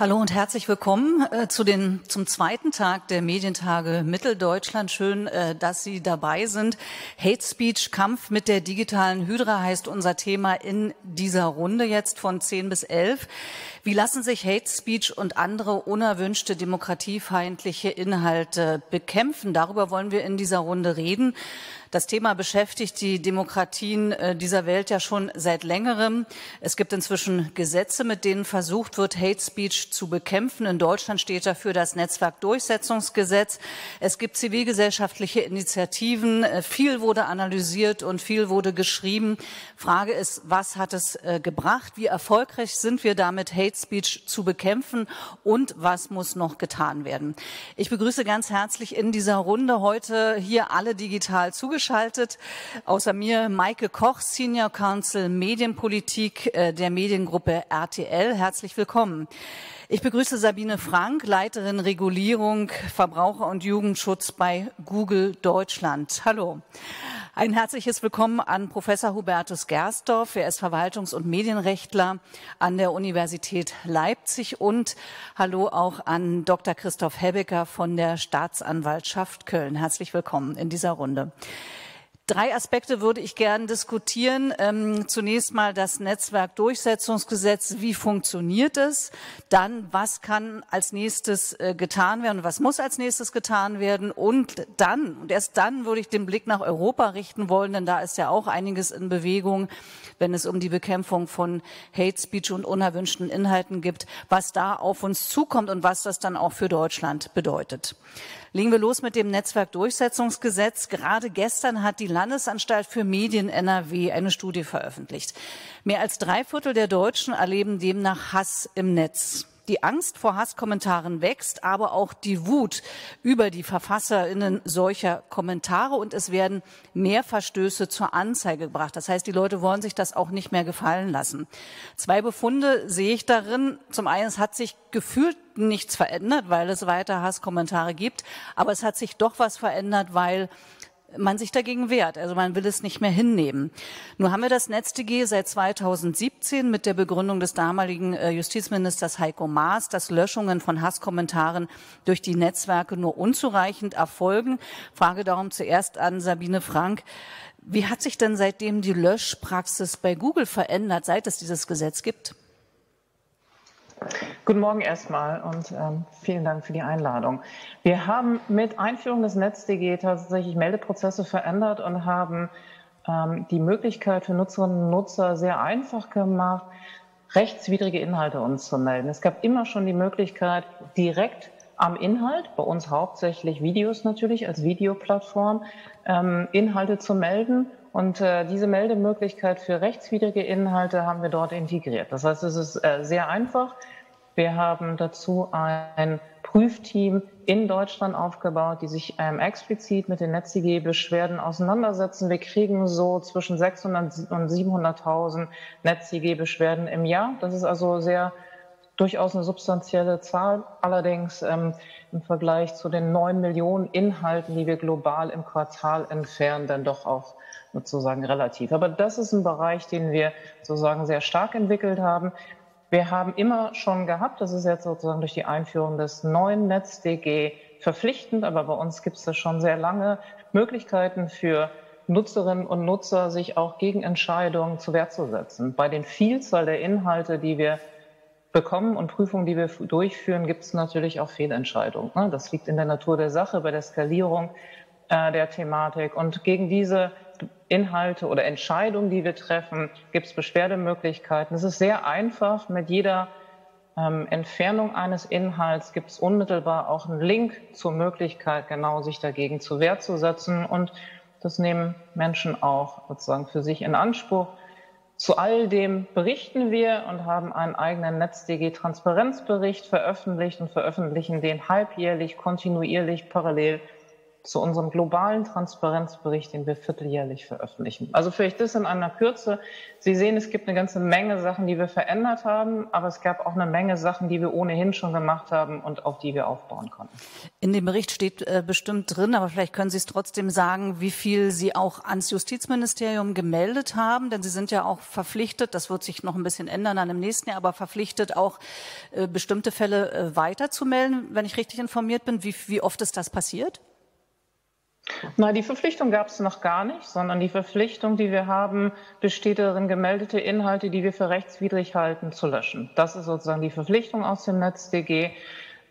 Hallo und herzlich willkommen äh, zu den, zum zweiten Tag der Medientage Mitteldeutschland. Schön, äh, dass Sie dabei sind. Hate Speech, Kampf mit der digitalen Hydra heißt unser Thema in dieser Runde jetzt von 10 bis 11. Wie lassen sich Hate Speech und andere unerwünschte demokratiefeindliche Inhalte bekämpfen? Darüber wollen wir in dieser Runde reden. Das Thema beschäftigt die Demokratien äh, dieser Welt ja schon seit längerem. Es gibt inzwischen Gesetze, mit denen versucht wird, Hate Speech zu bekämpfen. In Deutschland steht dafür das Netzwerkdurchsetzungsgesetz. Es gibt zivilgesellschaftliche Initiativen. Äh, viel wurde analysiert und viel wurde geschrieben. Frage ist, was hat es äh, gebracht? Wie erfolgreich sind wir damit, Hate Speech zu bekämpfen? Und was muss noch getan werden? Ich begrüße ganz herzlich in dieser Runde heute hier alle digital zugeschaltet zugeschaltet. Außer mir Maike Koch, Senior Counsel Medienpolitik äh, der Mediengruppe RTL. Herzlich willkommen. Ich begrüße Sabine Frank, Leiterin Regulierung, Verbraucher- und Jugendschutz bei Google Deutschland. Hallo. Ein herzliches Willkommen an Professor Hubertus Gersdorf. Er ist Verwaltungs- und Medienrechtler an der Universität Leipzig und hallo auch an Dr. Christoph Hebecker von der Staatsanwaltschaft Köln. Herzlich willkommen in dieser Runde. Drei Aspekte würde ich gerne diskutieren. Ähm, zunächst mal das Netzwerkdurchsetzungsgesetz. Wie funktioniert es? Dann, was kann als nächstes äh, getan werden? Was muss als nächstes getan werden? Und dann, und erst dann würde ich den Blick nach Europa richten wollen, denn da ist ja auch einiges in Bewegung, wenn es um die Bekämpfung von Hate Speech und unerwünschten Inhalten gibt, was da auf uns zukommt und was das dann auch für Deutschland bedeutet. Legen wir los mit dem Netzwerkdurchsetzungsgesetz. Gerade gestern hat die Landesanstalt für Medien NRW eine Studie veröffentlicht. Mehr als drei Viertel der Deutschen erleben demnach Hass im Netz. Die Angst vor Hasskommentaren wächst, aber auch die Wut über die VerfasserInnen solcher Kommentare und es werden mehr Verstöße zur Anzeige gebracht. Das heißt, die Leute wollen sich das auch nicht mehr gefallen lassen. Zwei Befunde sehe ich darin. Zum einen, es hat sich gefühlt nichts verändert, weil es weiter Hasskommentare gibt, aber es hat sich doch was verändert, weil man sich dagegen wehrt. Also man will es nicht mehr hinnehmen. Nur haben wir das NetzDG seit 2017 mit der Begründung des damaligen äh, Justizministers Heiko Maas, dass Löschungen von Hasskommentaren durch die Netzwerke nur unzureichend erfolgen. Frage darum zuerst an Sabine Frank. Wie hat sich denn seitdem die Löschpraxis bei Google verändert, seit es dieses Gesetz gibt? Guten Morgen erstmal und ähm, vielen Dank für die Einladung. Wir haben mit Einführung des NetzDG tatsächlich Meldeprozesse verändert und haben ähm, die Möglichkeit für Nutzerinnen und Nutzer sehr einfach gemacht, rechtswidrige Inhalte uns zu melden. Es gab immer schon die Möglichkeit, direkt am Inhalt, bei uns hauptsächlich Videos natürlich als Videoplattform, ähm, Inhalte zu melden. Und äh, diese Meldemöglichkeit für rechtswidrige Inhalte haben wir dort integriert. Das heißt, es ist äh, sehr einfach. Wir haben dazu ein Prüfteam in Deutschland aufgebaut, die sich ähm, explizit mit den NetzDG-Beschwerden auseinandersetzen. Wir kriegen so zwischen 600 und 700.000 NetzDG-Beschwerden im Jahr. Das ist also sehr durchaus eine substanzielle Zahl. Allerdings ähm, im Vergleich zu den neun Millionen Inhalten, die wir global im Quartal entfernen, dann doch auch sozusagen relativ. Aber das ist ein Bereich, den wir sozusagen sehr stark entwickelt haben. Wir haben immer schon gehabt, das ist jetzt sozusagen durch die Einführung des neuen NetzDG verpflichtend, aber bei uns gibt es das schon sehr lange, Möglichkeiten für Nutzerinnen und Nutzer, sich auch gegen Entscheidungen zu Wehr zu setzen. Bei den Vielzahl der Inhalte, die wir bekommen und Prüfungen, die wir durchführen, gibt es natürlich auch Fehlentscheidungen. Ne? Das liegt in der Natur der Sache bei der Skalierung äh, der Thematik. Und gegen diese Inhalte oder Entscheidungen, die wir treffen, gibt es Beschwerdemöglichkeiten. Es ist sehr einfach. Mit jeder ähm, Entfernung eines Inhalts gibt es unmittelbar auch einen Link zur Möglichkeit, genau sich dagegen zu Wehr zu setzen. Und das nehmen Menschen auch sozusagen für sich in Anspruch. Zu all dem berichten wir und haben einen eigenen NetzDG-Transparenzbericht veröffentlicht und veröffentlichen den halbjährlich, kontinuierlich, parallel zu unserem globalen Transparenzbericht, den wir vierteljährlich veröffentlichen. Also vielleicht das in einer Kürze. Sie sehen, es gibt eine ganze Menge Sachen, die wir verändert haben, aber es gab auch eine Menge Sachen, die wir ohnehin schon gemacht haben und auf die wir aufbauen konnten. In dem Bericht steht äh, bestimmt drin, aber vielleicht können Sie es trotzdem sagen, wie viel Sie auch ans Justizministerium gemeldet haben, denn Sie sind ja auch verpflichtet, das wird sich noch ein bisschen ändern dann im nächsten Jahr, aber verpflichtet auch äh, bestimmte Fälle äh, weiterzumelden, wenn ich richtig informiert bin. Wie, wie oft ist das passiert? Nein, die Verpflichtung gab es noch gar nicht, sondern die Verpflichtung, die wir haben, besteht darin, gemeldete Inhalte, die wir für rechtswidrig halten, zu löschen. Das ist sozusagen die Verpflichtung aus dem NetzDG.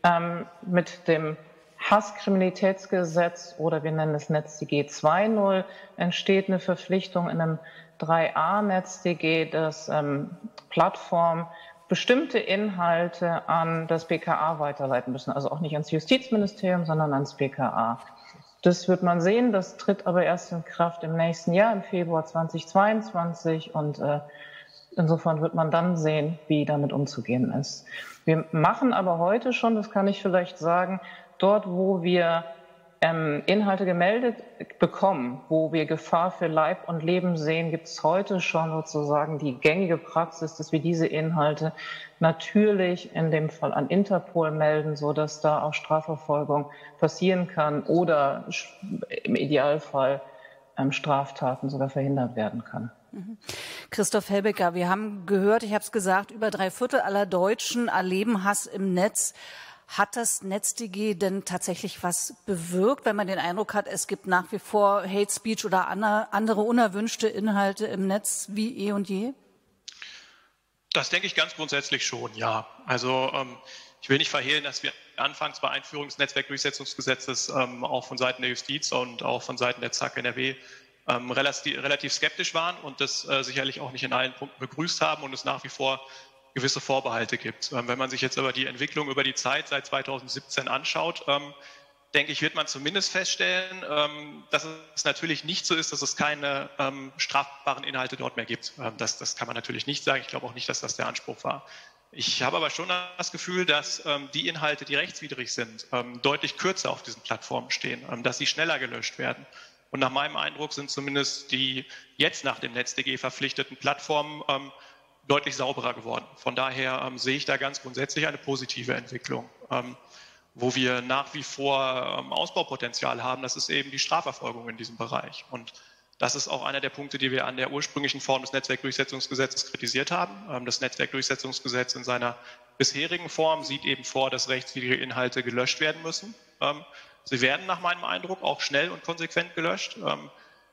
Ähm, mit dem Hasskriminalitätsgesetz oder wir nennen es NetzDG 2.0 entsteht eine Verpflichtung in einem 3a NetzDG, dass ähm, Plattformen bestimmte Inhalte an das BKA weiterleiten müssen. Also auch nicht ans Justizministerium, sondern ans BKA. Das wird man sehen. Das tritt aber erst in Kraft im nächsten Jahr, im Februar 2022. Und äh, insofern wird man dann sehen, wie damit umzugehen ist. Wir machen aber heute schon, das kann ich vielleicht sagen, dort, wo wir ähm, Inhalte gemeldet bekommen, wo wir Gefahr für Leib und Leben sehen, gibt es heute schon sozusagen die gängige Praxis, dass wir diese Inhalte natürlich in dem Fall an Interpol melden, so dass da auch Strafverfolgung passieren kann oder im Idealfall ähm, Straftaten sogar verhindert werden kann. Mhm. Christoph Helbecker, wir haben gehört, ich habe es gesagt, über drei Viertel aller Deutschen erleben Hass im Netz. Hat das NetzDG denn tatsächlich was bewirkt, wenn man den Eindruck hat, es gibt nach wie vor Hate Speech oder andere unerwünschte Inhalte im Netz wie eh und je? Das denke ich ganz grundsätzlich schon, ja. Also ähm, ich will nicht verhehlen, dass wir anfangs bei Einführung des Netzwerkdurchsetzungsgesetzes ähm, auch von Seiten der Justiz und auch von Seiten der ZAK NRW ähm, relativ, relativ, skeptisch waren und das äh, sicherlich auch nicht in allen Punkten begrüßt haben und es nach wie vor gewisse Vorbehalte gibt. Ähm, wenn man sich jetzt aber die Entwicklung über die Zeit seit 2017 anschaut, ähm, denke ich, wird man zumindest feststellen, ähm, dass es natürlich nicht so ist, dass es keine strafbaren Inhalte dort mehr gibt. Das, das kann man natürlich nicht sagen. Ich glaube auch nicht, dass das der Anspruch war. Ich habe aber schon das Gefühl, dass die Inhalte, die rechtswidrig sind, deutlich kürzer auf diesen Plattformen stehen, dass sie schneller gelöscht werden. Und nach meinem Eindruck sind zumindest die jetzt nach dem NetzDG verpflichteten Plattformen deutlich sauberer geworden. Von daher ähm, sehe ich da ganz grundsätzlich eine positive Entwicklung. Ähm, wo wir nach wie vor ähm, Ausbaupotenzial haben, das ist eben die Strafverfolgung in diesem Bereich. Und das ist auch einer der Punkte, die wir an der ursprünglichen Form des Netzwerkdurchsetzungsgesetzes kritisiert haben. Ähm, das Netzwerkdurchsetzungsgesetz in seiner bisherigen Form sieht eben vor, dass rechtswidrige Inhalte gelöscht werden müssen. Ähm, sie werden nach meinem Eindruck auch schnell und konsequent gelöscht.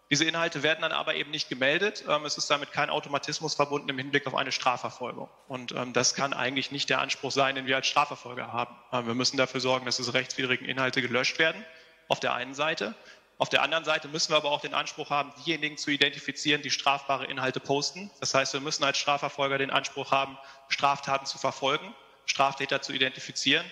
Diese Inhalte werden dann aber eben nicht gemeldet. Ähm, es ist damit kein Automatismus verbunden im Hinblick auf eine Strafverfolgung. Und ähm, das kann eigentlich nicht der Anspruch sein, den wir als Strafverfolger haben. Ähm, wir müssen dafür sorgen, dass diese rechtswidrigen Inhalte gelöscht werden, auf der einen Seite. Auf der anderen Seite müssen wir aber auch den Anspruch haben, diejenigen zu identifizieren, die strafbare Inhalte posten. Das heißt, wir müssen als Strafverfolger den Anspruch haben, Straftaten zu verfolgen, Straftäter zu identifizieren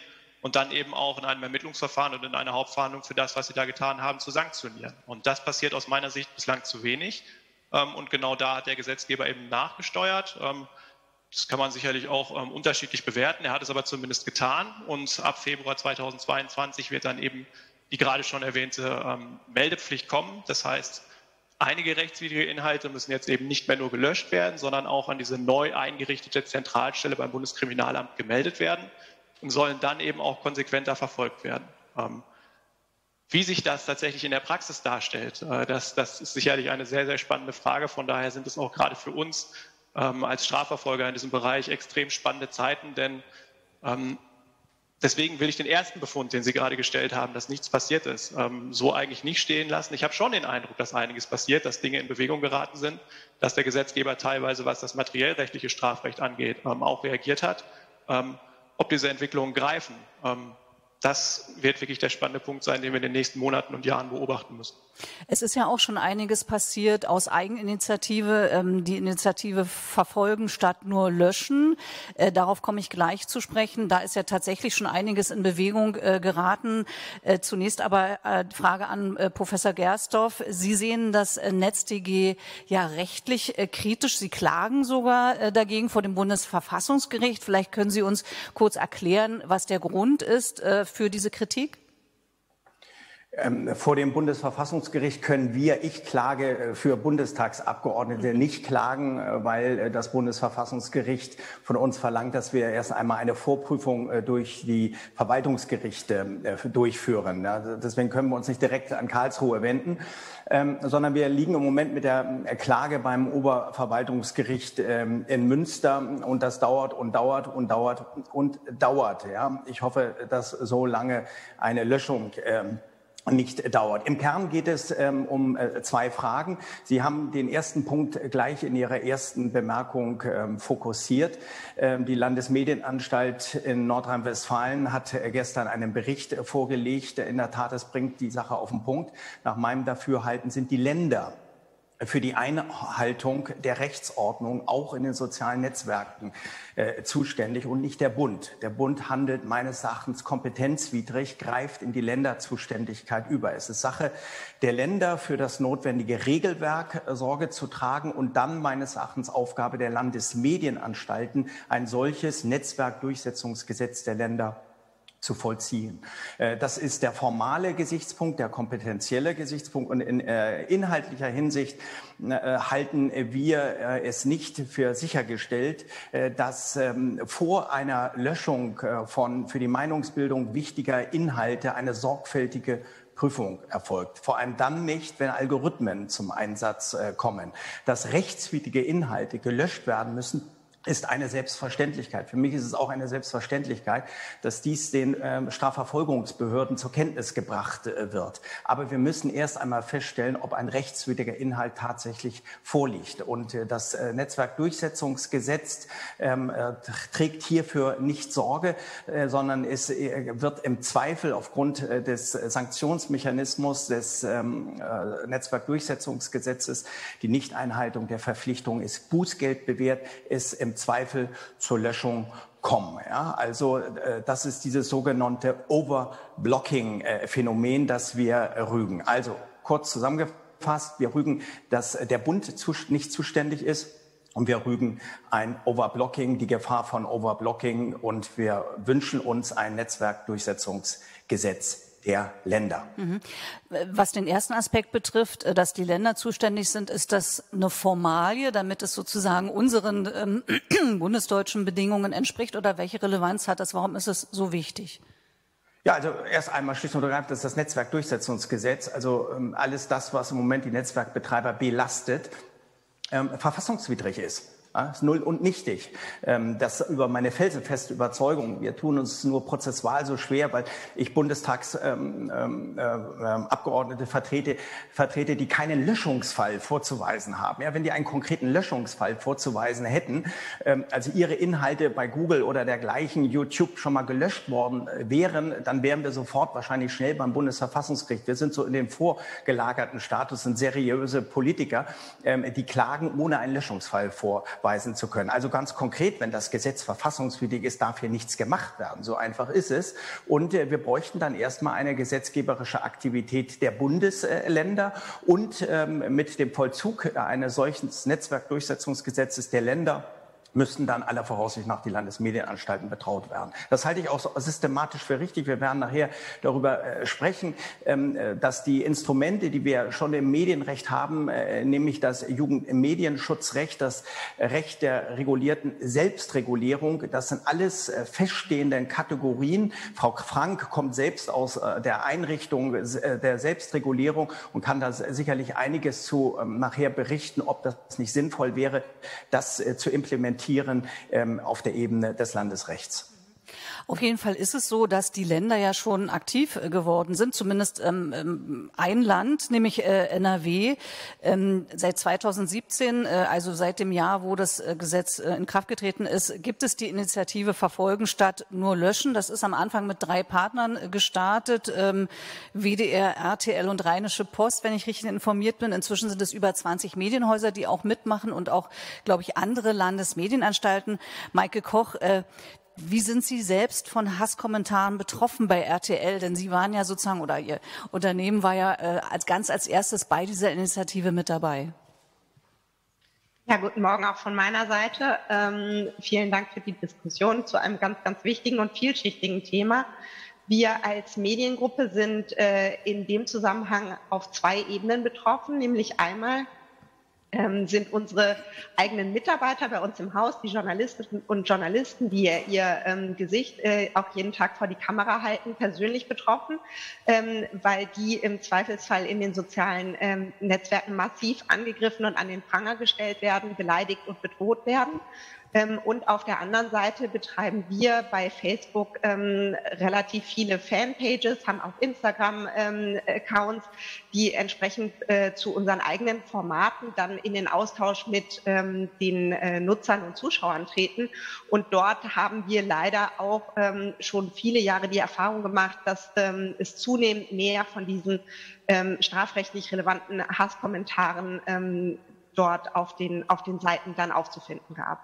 und dann eben auch in einem Ermittlungsverfahren und in einer Hauptverhandlung für das, was sie da getan haben, zu sanktionieren. Und das passiert aus meiner Sicht bislang zu wenig. Ähm, und genau da hat der Gesetzgeber eben nachgesteuert. Ähm, das kann man sicherlich auch ähm, unterschiedlich bewerten. Er hat es aber zumindest getan. Und ab Februar 2022 wird dann eben die gerade schon erwähnte Meldepflicht kommen. Das heißt, einige rechtswidrige Inhalte müssen jetzt eben nicht mehr nur gelöscht werden, sondern auch an diese neu eingerichtete Zentralstelle beim Bundeskriminalamt gemeldet werden und sollen dann eben auch konsequenter verfolgt werden. Ähm, wie sich das tatsächlich in der Praxis darstellt, äh, das, das ist sicherlich eine sehr, sehr spannende Frage. Von daher sind es auch gerade für uns ähm, als Strafverfolger in diesem Bereich extrem spannende Zeiten, denn ähm, deswegen will ich den ersten Befund, den Sie gerade gestellt haben, dass nichts passiert ist, so eigentlich nicht stehen lassen. Ich habe schon den Eindruck, dass einiges passiert, dass Dinge in Bewegung geraten sind, dass der Gesetzgeber teilweise, was das materiellrechtliche Strafrecht angeht, auch reagiert hat. Ob diese Entwicklungen greifen, ähm, das wird wirklich der spannende Punkt sein, den wir in den nächsten Monaten und Jahren beobachten müssen. Es ist ja auch schon einiges passiert aus Eigeninitiative. Ähm, die Initiative verfolgen statt nur löschen. Äh, darauf komme ich gleich zu sprechen. Da ist ja tatsächlich schon einiges in Bewegung äh, geraten. Äh, zunächst aber Frage an Professor Gerstorff. Sie sehen das NetzDG ja rechtlich kritisch. Sie klagen sogar dagegen vor dem Bundesverfassungsgericht. Vielleicht können Sie uns kurz erklären, was der Grund ist für diese Kritik? Ähm, vor dem Bundesverfassungsgericht können wir, ich klage äh, für Bundestagsabgeordnete, nicht klagen, äh, weil äh, das Bundesverfassungsgericht von uns verlangt, dass wir erst einmal eine Vorprüfung durch die Verwaltungsgerichte durchführen. Deswegen können wir uns nicht direkt an Karlsruhe wenden, ähm, sondern wir liegen im Moment mit der Klage beim Oberverwaltungsgericht ähm, in Münster und das dauert und dauert und dauert und dauert. Ich hoffe, dass so lange eine Löschung nicht dauert. Im Kern geht es ähm, um äh, zwei Fragen. Sie haben den ersten Punkt gleich in Ihrer ersten Bemerkung ähm, fokussiert. Ähm, die Landesmedienanstalt in Nordrhein-Westfalen hat äh, gestern einen Bericht vorgelegt. In der Tat, es bringt die Sache auf den Punkt. Nach meinem Dafürhalten sind die Länder für die Einhaltung der Rechtsordnung auch in den sozialen Netzwerken äh, zuständig und nicht der Bund. Der Bund handelt meines Erachtens kompetenzwidrig, greift in die Länderzuständigkeit über. Es ist Sache der Länder, für das notwendige Regelwerk äh, Sorge zu tragen und dann meines Erachtens Aufgabe der Landesmedienanstalten, ein solches Netzwerkdurchsetzungsgesetz der Länder zu vollziehen. Äh, das ist der formale Gesichtspunkt, der kompetenzielle Gesichtspunkt. Und in äh, inhaltlicher Hinsicht äh, halten wir es nicht für sichergestellt, dass ähm, vor einer Löschung von für die Meinungsbildung wichtiger Inhalte eine sorgfältige Prüfung erfolgt. Vor allem dann nicht, wenn Algorithmen zum Einsatz kommen. Dass rechtswidrige Inhalte gelöscht werden müssen, ist eine Selbstverständlichkeit. Für mich ist es auch eine Selbstverständlichkeit, dass dies den äh, Strafverfolgungsbehörden zur Kenntnis gebracht äh, wird. Aber wir müssen erst einmal feststellen, ob ein rechtswidriger Inhalt tatsächlich vorliegt. Und äh, das äh, Netzwerkdurchsetzungsgesetz ähm, äh, trägt hierfür nicht Sorge, äh, sondern es wird im Zweifel aufgrund des Sanktionsmechanismus des ähm, Netzwerkdurchsetzungsgesetzes die Nichteinhaltung der Verpflichtung ist Bußgeld bewährt, ist im Zweifel zur Löschung kommen. Ja? Also äh, das ist dieses sogenannte Overblocking-Phänomen, das wir rügen. Also kurz zusammengefasst, wir rügen, dass der Bund zu, nicht zuständig ist. Und wir rügen ein Overblocking, die Gefahr von Overblocking und wir wünschen uns ein Netzwerkdurchsetzungsgesetz der Länder. Mhm. Was den ersten Aspekt betrifft, äh, dass die Länder zuständig sind, ist das eine Formalie, damit es sozusagen unseren ähm, bundesdeutschen Bedingungen entspricht oder welche Relevanz hat das? Warum ist es so wichtig? Ja, also erst einmal schlicht und ergreifend, das ist das Netzwerkdurchsetzungsgesetz, also ähm, alles das, was im Moment die Netzwerkbetreiber belastet, ähm, verfassungswidrig ist. Ist null und nichtig. Ähm, das über meine felsenfeste Überzeugung. Wir tun uns nur prozessual so schwer, weil ich Bundestagsabgeordnete ähm, ähm, äh, vertrete, vertrete, die keinen Löschungsfall vorzuweisen haben. Ja, wenn die einen konkreten Löschungsfall vorzuweisen hätten, also ihre Inhalte bei Google oder dergleichen YouTube schon mal gelöscht worden äh, wären, dann wären wir sofort wahrscheinlich schnell beim Bundesverfassungsgericht. Wir sind so in dem vorgelagerten Status, sind seriöse Politiker, die klagen ohne einen Löschungsfall vor nachweisen zu können. Also ganz konkret, wenn das Gesetz verfassungswidrig ist, darf hier nichts gemacht werden. So einfach ist es. Und äh, wir bräuchten dann erstmal eine gesetzgeberische Aktivität der Bundesländer und ähm, mit dem Vollzug eines solchen Netzwerkdurchsetzungsgesetzes der Länder müssten dann aller Voraussicht nach die Landesmedienanstalten betraut werden. Das halte ich auch systematisch für richtig. Wir werden nachher darüber äh, sprechen, ähm, äh, dass die Instrumente, die wir schon im Medienrecht haben, äh, nämlich das Jugendmedienschutzrecht, das Recht der regulierten Selbstregulierung, das sind alles feststehende Kategorien. Frau Frank kommt selbst aus der Einrichtung der Selbstregulierung und kann da sicherlich einiges zu ähm, nachher berichten, ob das nicht sinnvoll wäre, das zu implementieren implementieren ähm, auf der Ebene des Landesrechts. Auf jeden Fall ist es so, dass die Länder ja schon aktiv äh, geworden sind, zumindest ähm, ähm ein Land, nämlich äh, NRW. Ähm, seit 2017, äh, also seit dem Jahr, wo das äh, Gesetz äh, in Kraft getreten ist, gibt es die Initiative Verfolgen statt nur löschen. Das ist am Anfang mit drei Partnern äh, gestartet, ähm, WDR, RTL und Rheinische Post, wenn ich richtig informiert bin. Inzwischen sind es über 20 Medienhäuser, die auch mitmachen und auch, glaube ich, andere Landesmedienanstalten. Maike Koch, wie sind Sie selbst von Hasskommentaren betroffen bei RTL? Denn Sie waren ja sozusagen, oder Ihr Unternehmen war ja äh, als ganz als erstes bei dieser Initiative mit dabei. Ja, guten Morgen auch von meiner Seite. Ähm, vielen Dank für die Diskussion zu einem ganz, ganz wichtigen und vielschichtigen Thema. Wir als Mediengruppe sind äh, in dem Zusammenhang auf zwei Ebenen betroffen, nämlich einmal ähm, sind unsere eigenen Mitarbeiter bei uns im Haus, die Journalistinnen und Journalisten, die ihr, ähm, Gesicht äh, auch jeden Tag vor die Kamera halten, persönlich betroffen, ähm, weil die im Zweifelsfall in den sozialen ähm, Netzwerken massiv angegriffen und an den Pranger gestellt werden, beleidigt und bedroht werden. Ähm, und auf der anderen Seite betreiben wir bei Facebook ähm, relativ viele Fanpages, haben auch Instagram-Accounts, ähm, die entsprechend äh, zu unseren eigenen Formaten dann in den Austausch mit ähm, den äh, Nutzern und Zuschauern treten. Und dort haben wir leider auch ähm, schon viele Jahre die Erfahrung gemacht, dass ähm, es zunehmend mehr von diesen strafrechtlich relevanten Hasskommentaren dort auf den, auf den Seiten dann aufzufinden gab.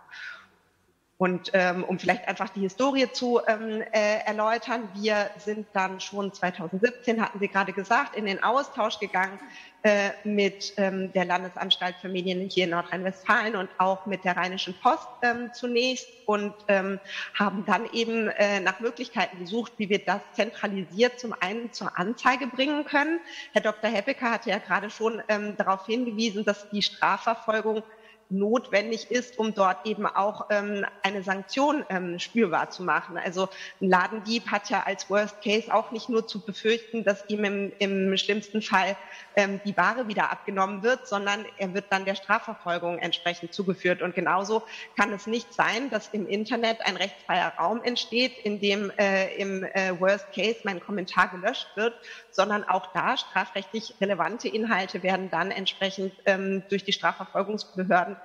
Und ähm, um vielleicht einfach die Historie zu ähm, äh, erläutern, wir sind dann schon 2017, hatten Sie gerade gesagt, in den Austausch gegangen äh, mit ähm, der Landesanstalt für Medien hier in Nordrhein-Westfalen und auch mit der Rheinischen Post ähm, zunächst und ähm, haben dann eben äh, nach Möglichkeiten gesucht, wie wir das zentralisiert zum einen zur Anzeige bringen können. Herr Dr. Heppecker hatte ja gerade schon ähm, darauf hingewiesen, dass die Strafverfolgung notwendig ist, um dort eben auch ähm, eine Sanktion ähm, spürbar zu machen. Also ein Ladendieb hat ja als Worst Case auch nicht nur zu befürchten, dass ihm im, im schlimmsten Fall ähm, die Ware wieder abgenommen wird, sondern er wird dann der Strafverfolgung entsprechend zugeführt. Und genauso kann es nicht sein, dass im Internet ein rechtsfreier Raum entsteht, in dem äh, im äh, Worst Case mein Kommentar gelöscht wird, sondern auch da strafrechtlich relevante Inhalte werden dann entsprechend ähm, durch die Strafverfolgungsbehörden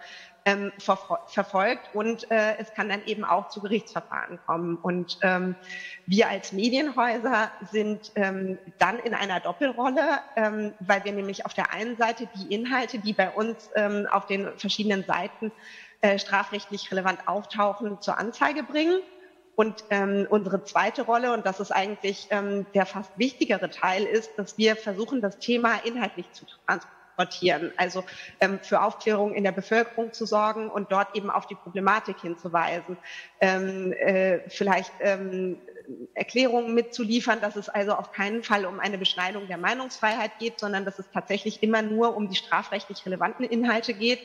ähm, verfolgt und äh, es kann dann eben auch zu Gerichtsverfahren kommen. Und ähm, wir als Medienhäuser sind ähm, dann in einer Doppelrolle, ähm, weil wir nämlich auf der einen Seite die Inhalte, die bei uns ähm, auf den verschiedenen Seiten äh, strafrechtlich relevant auftauchen, zur Anzeige bringen. Und ähm, unsere zweite Rolle, und das ist eigentlich ähm, der fast wichtigere Teil, ist, dass wir versuchen, das Thema inhaltlich zu transportieren transportieren, also ähm, für Aufklärung in der Bevölkerung zu sorgen und dort eben auf die Problematik hinzuweisen, ähm, äh, vielleicht ähm, Erklärungen mitzuliefern, dass es also auf keinen Fall um eine Beschneidung der Meinungsfreiheit geht, sondern dass es tatsächlich immer nur um die strafrechtlich relevanten Inhalte geht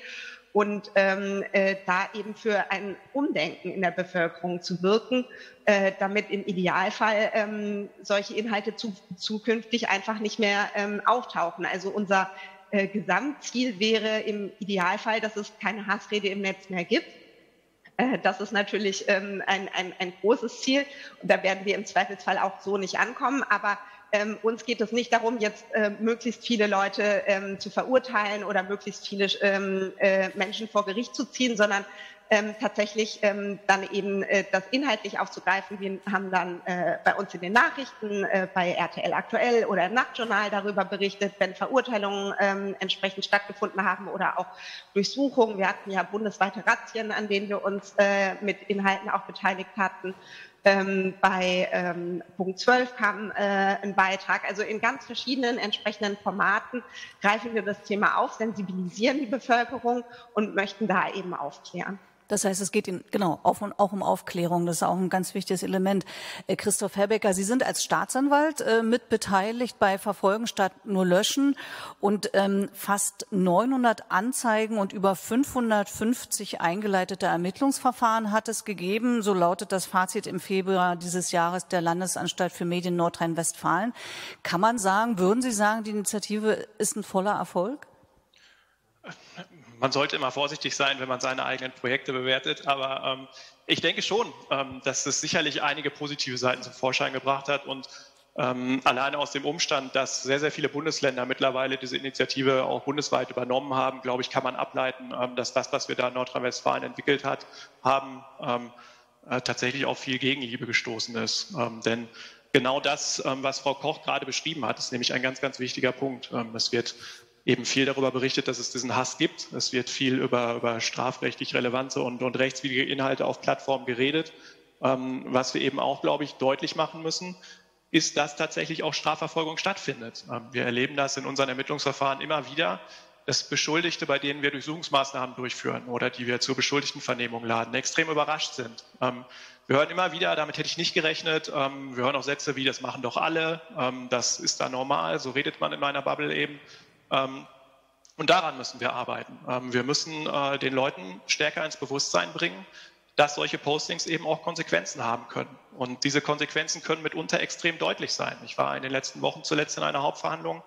und ähm, äh, da eben für ein Umdenken in der Bevölkerung zu wirken, äh, damit im Idealfall ähm, solche Inhalte zu, zukünftig einfach nicht mehr ähm, auftauchen. Also unser äh, Gesamtziel wäre im Idealfall, dass es keine Hassrede im Netz mehr gibt. Äh, das ist natürlich ähm, ein, ein, ein großes Ziel und da werden wir im Zweifelsfall auch so nicht ankommen. Aber ähm, uns geht es nicht darum, jetzt äh, möglichst viele Leute ähm, zu verurteilen oder möglichst viele ähm, äh, Menschen vor Gericht zu ziehen, sondern ähm, tatsächlich ähm, dann eben äh, das inhaltlich aufzugreifen. Wir haben dann äh, bei uns in den Nachrichten, äh, bei RTL aktuell oder im Nachtjournal darüber berichtet, wenn Verurteilungen ähm, entsprechend stattgefunden haben oder auch Durchsuchungen. Wir hatten ja bundesweite Razzien, an denen wir uns äh, mit Inhalten auch beteiligt hatten. Ähm, bei ähm, Punkt 12 kam äh, ein Beitrag. Also in ganz verschiedenen entsprechenden Formaten greifen wir das Thema auf, sensibilisieren die Bevölkerung und möchten da eben aufklären. Das heißt, es geht Ihnen genau auch, auch um Aufklärung. Das ist auch ein ganz wichtiges Element. Äh, Christoph Herbecker, Sie sind als Staatsanwalt äh, mit beteiligt bei Verfolgen statt nur Löschen und ähm, fast 900 Anzeigen und über 550 eingeleitete Ermittlungsverfahren hat es gegeben. So lautet das Fazit im Februar dieses Jahres der Landesanstalt für Medien Nordrhein-Westfalen. Kann man sagen, würden Sie sagen, die Initiative ist ein voller Erfolg? Man sollte immer vorsichtig sein, wenn man seine eigenen Projekte bewertet. Aber ähm, ich denke schon, ähm, dass es sicherlich einige positive Seiten zum Vorschein gebracht hat. Und ähm, alleine aus dem Umstand, dass sehr, sehr viele Bundesländer mittlerweile diese Initiative auch bundesweit übernommen haben, glaube ich, kann man ableiten, ähm, dass das, was wir da in Nordrhein-Westfalen entwickelt hat, haben, ähm, äh, tatsächlich auf viel Gegenliebe gestoßen ist. Ähm, denn genau das, was Frau Koch gerade beschrieben hat, ist nämlich ein ganz, ganz wichtiger Punkt. es wird eben viel darüber berichtet, dass es diesen Hass gibt. Es wird viel über, über strafrechtlich relevante und, und rechtswidrige Inhalte auf Plattformen geredet. Ähm, was wir eben auch, glaube ich, deutlich machen müssen, ist, dass tatsächlich auch Strafverfolgung stattfindet. Ähm, wir erleben das in unseren Ermittlungsverfahren immer wieder, dass Beschuldigte, bei denen wir Durchsuchungsmaßnahmen durchführen oder die wir zur Beschuldigtenvernehmung laden, extrem überrascht sind. Ähm, wir hören immer wieder, damit hätte ich nicht gerechnet, ähm, wir hören auch Sätze wie, das machen doch alle, ähm, das ist da normal, so redet man in meiner Bubble eben. Ähm, und daran müssen wir arbeiten. Ähm, wir müssen äh, den Leuten stärker ins Bewusstsein bringen, dass solche Postings eben auch Konsequenzen haben können. Und diese Konsequenzen können mitunter extrem deutlich sein. Ich war in den letzten Wochen zuletzt in einer Hauptverhandlung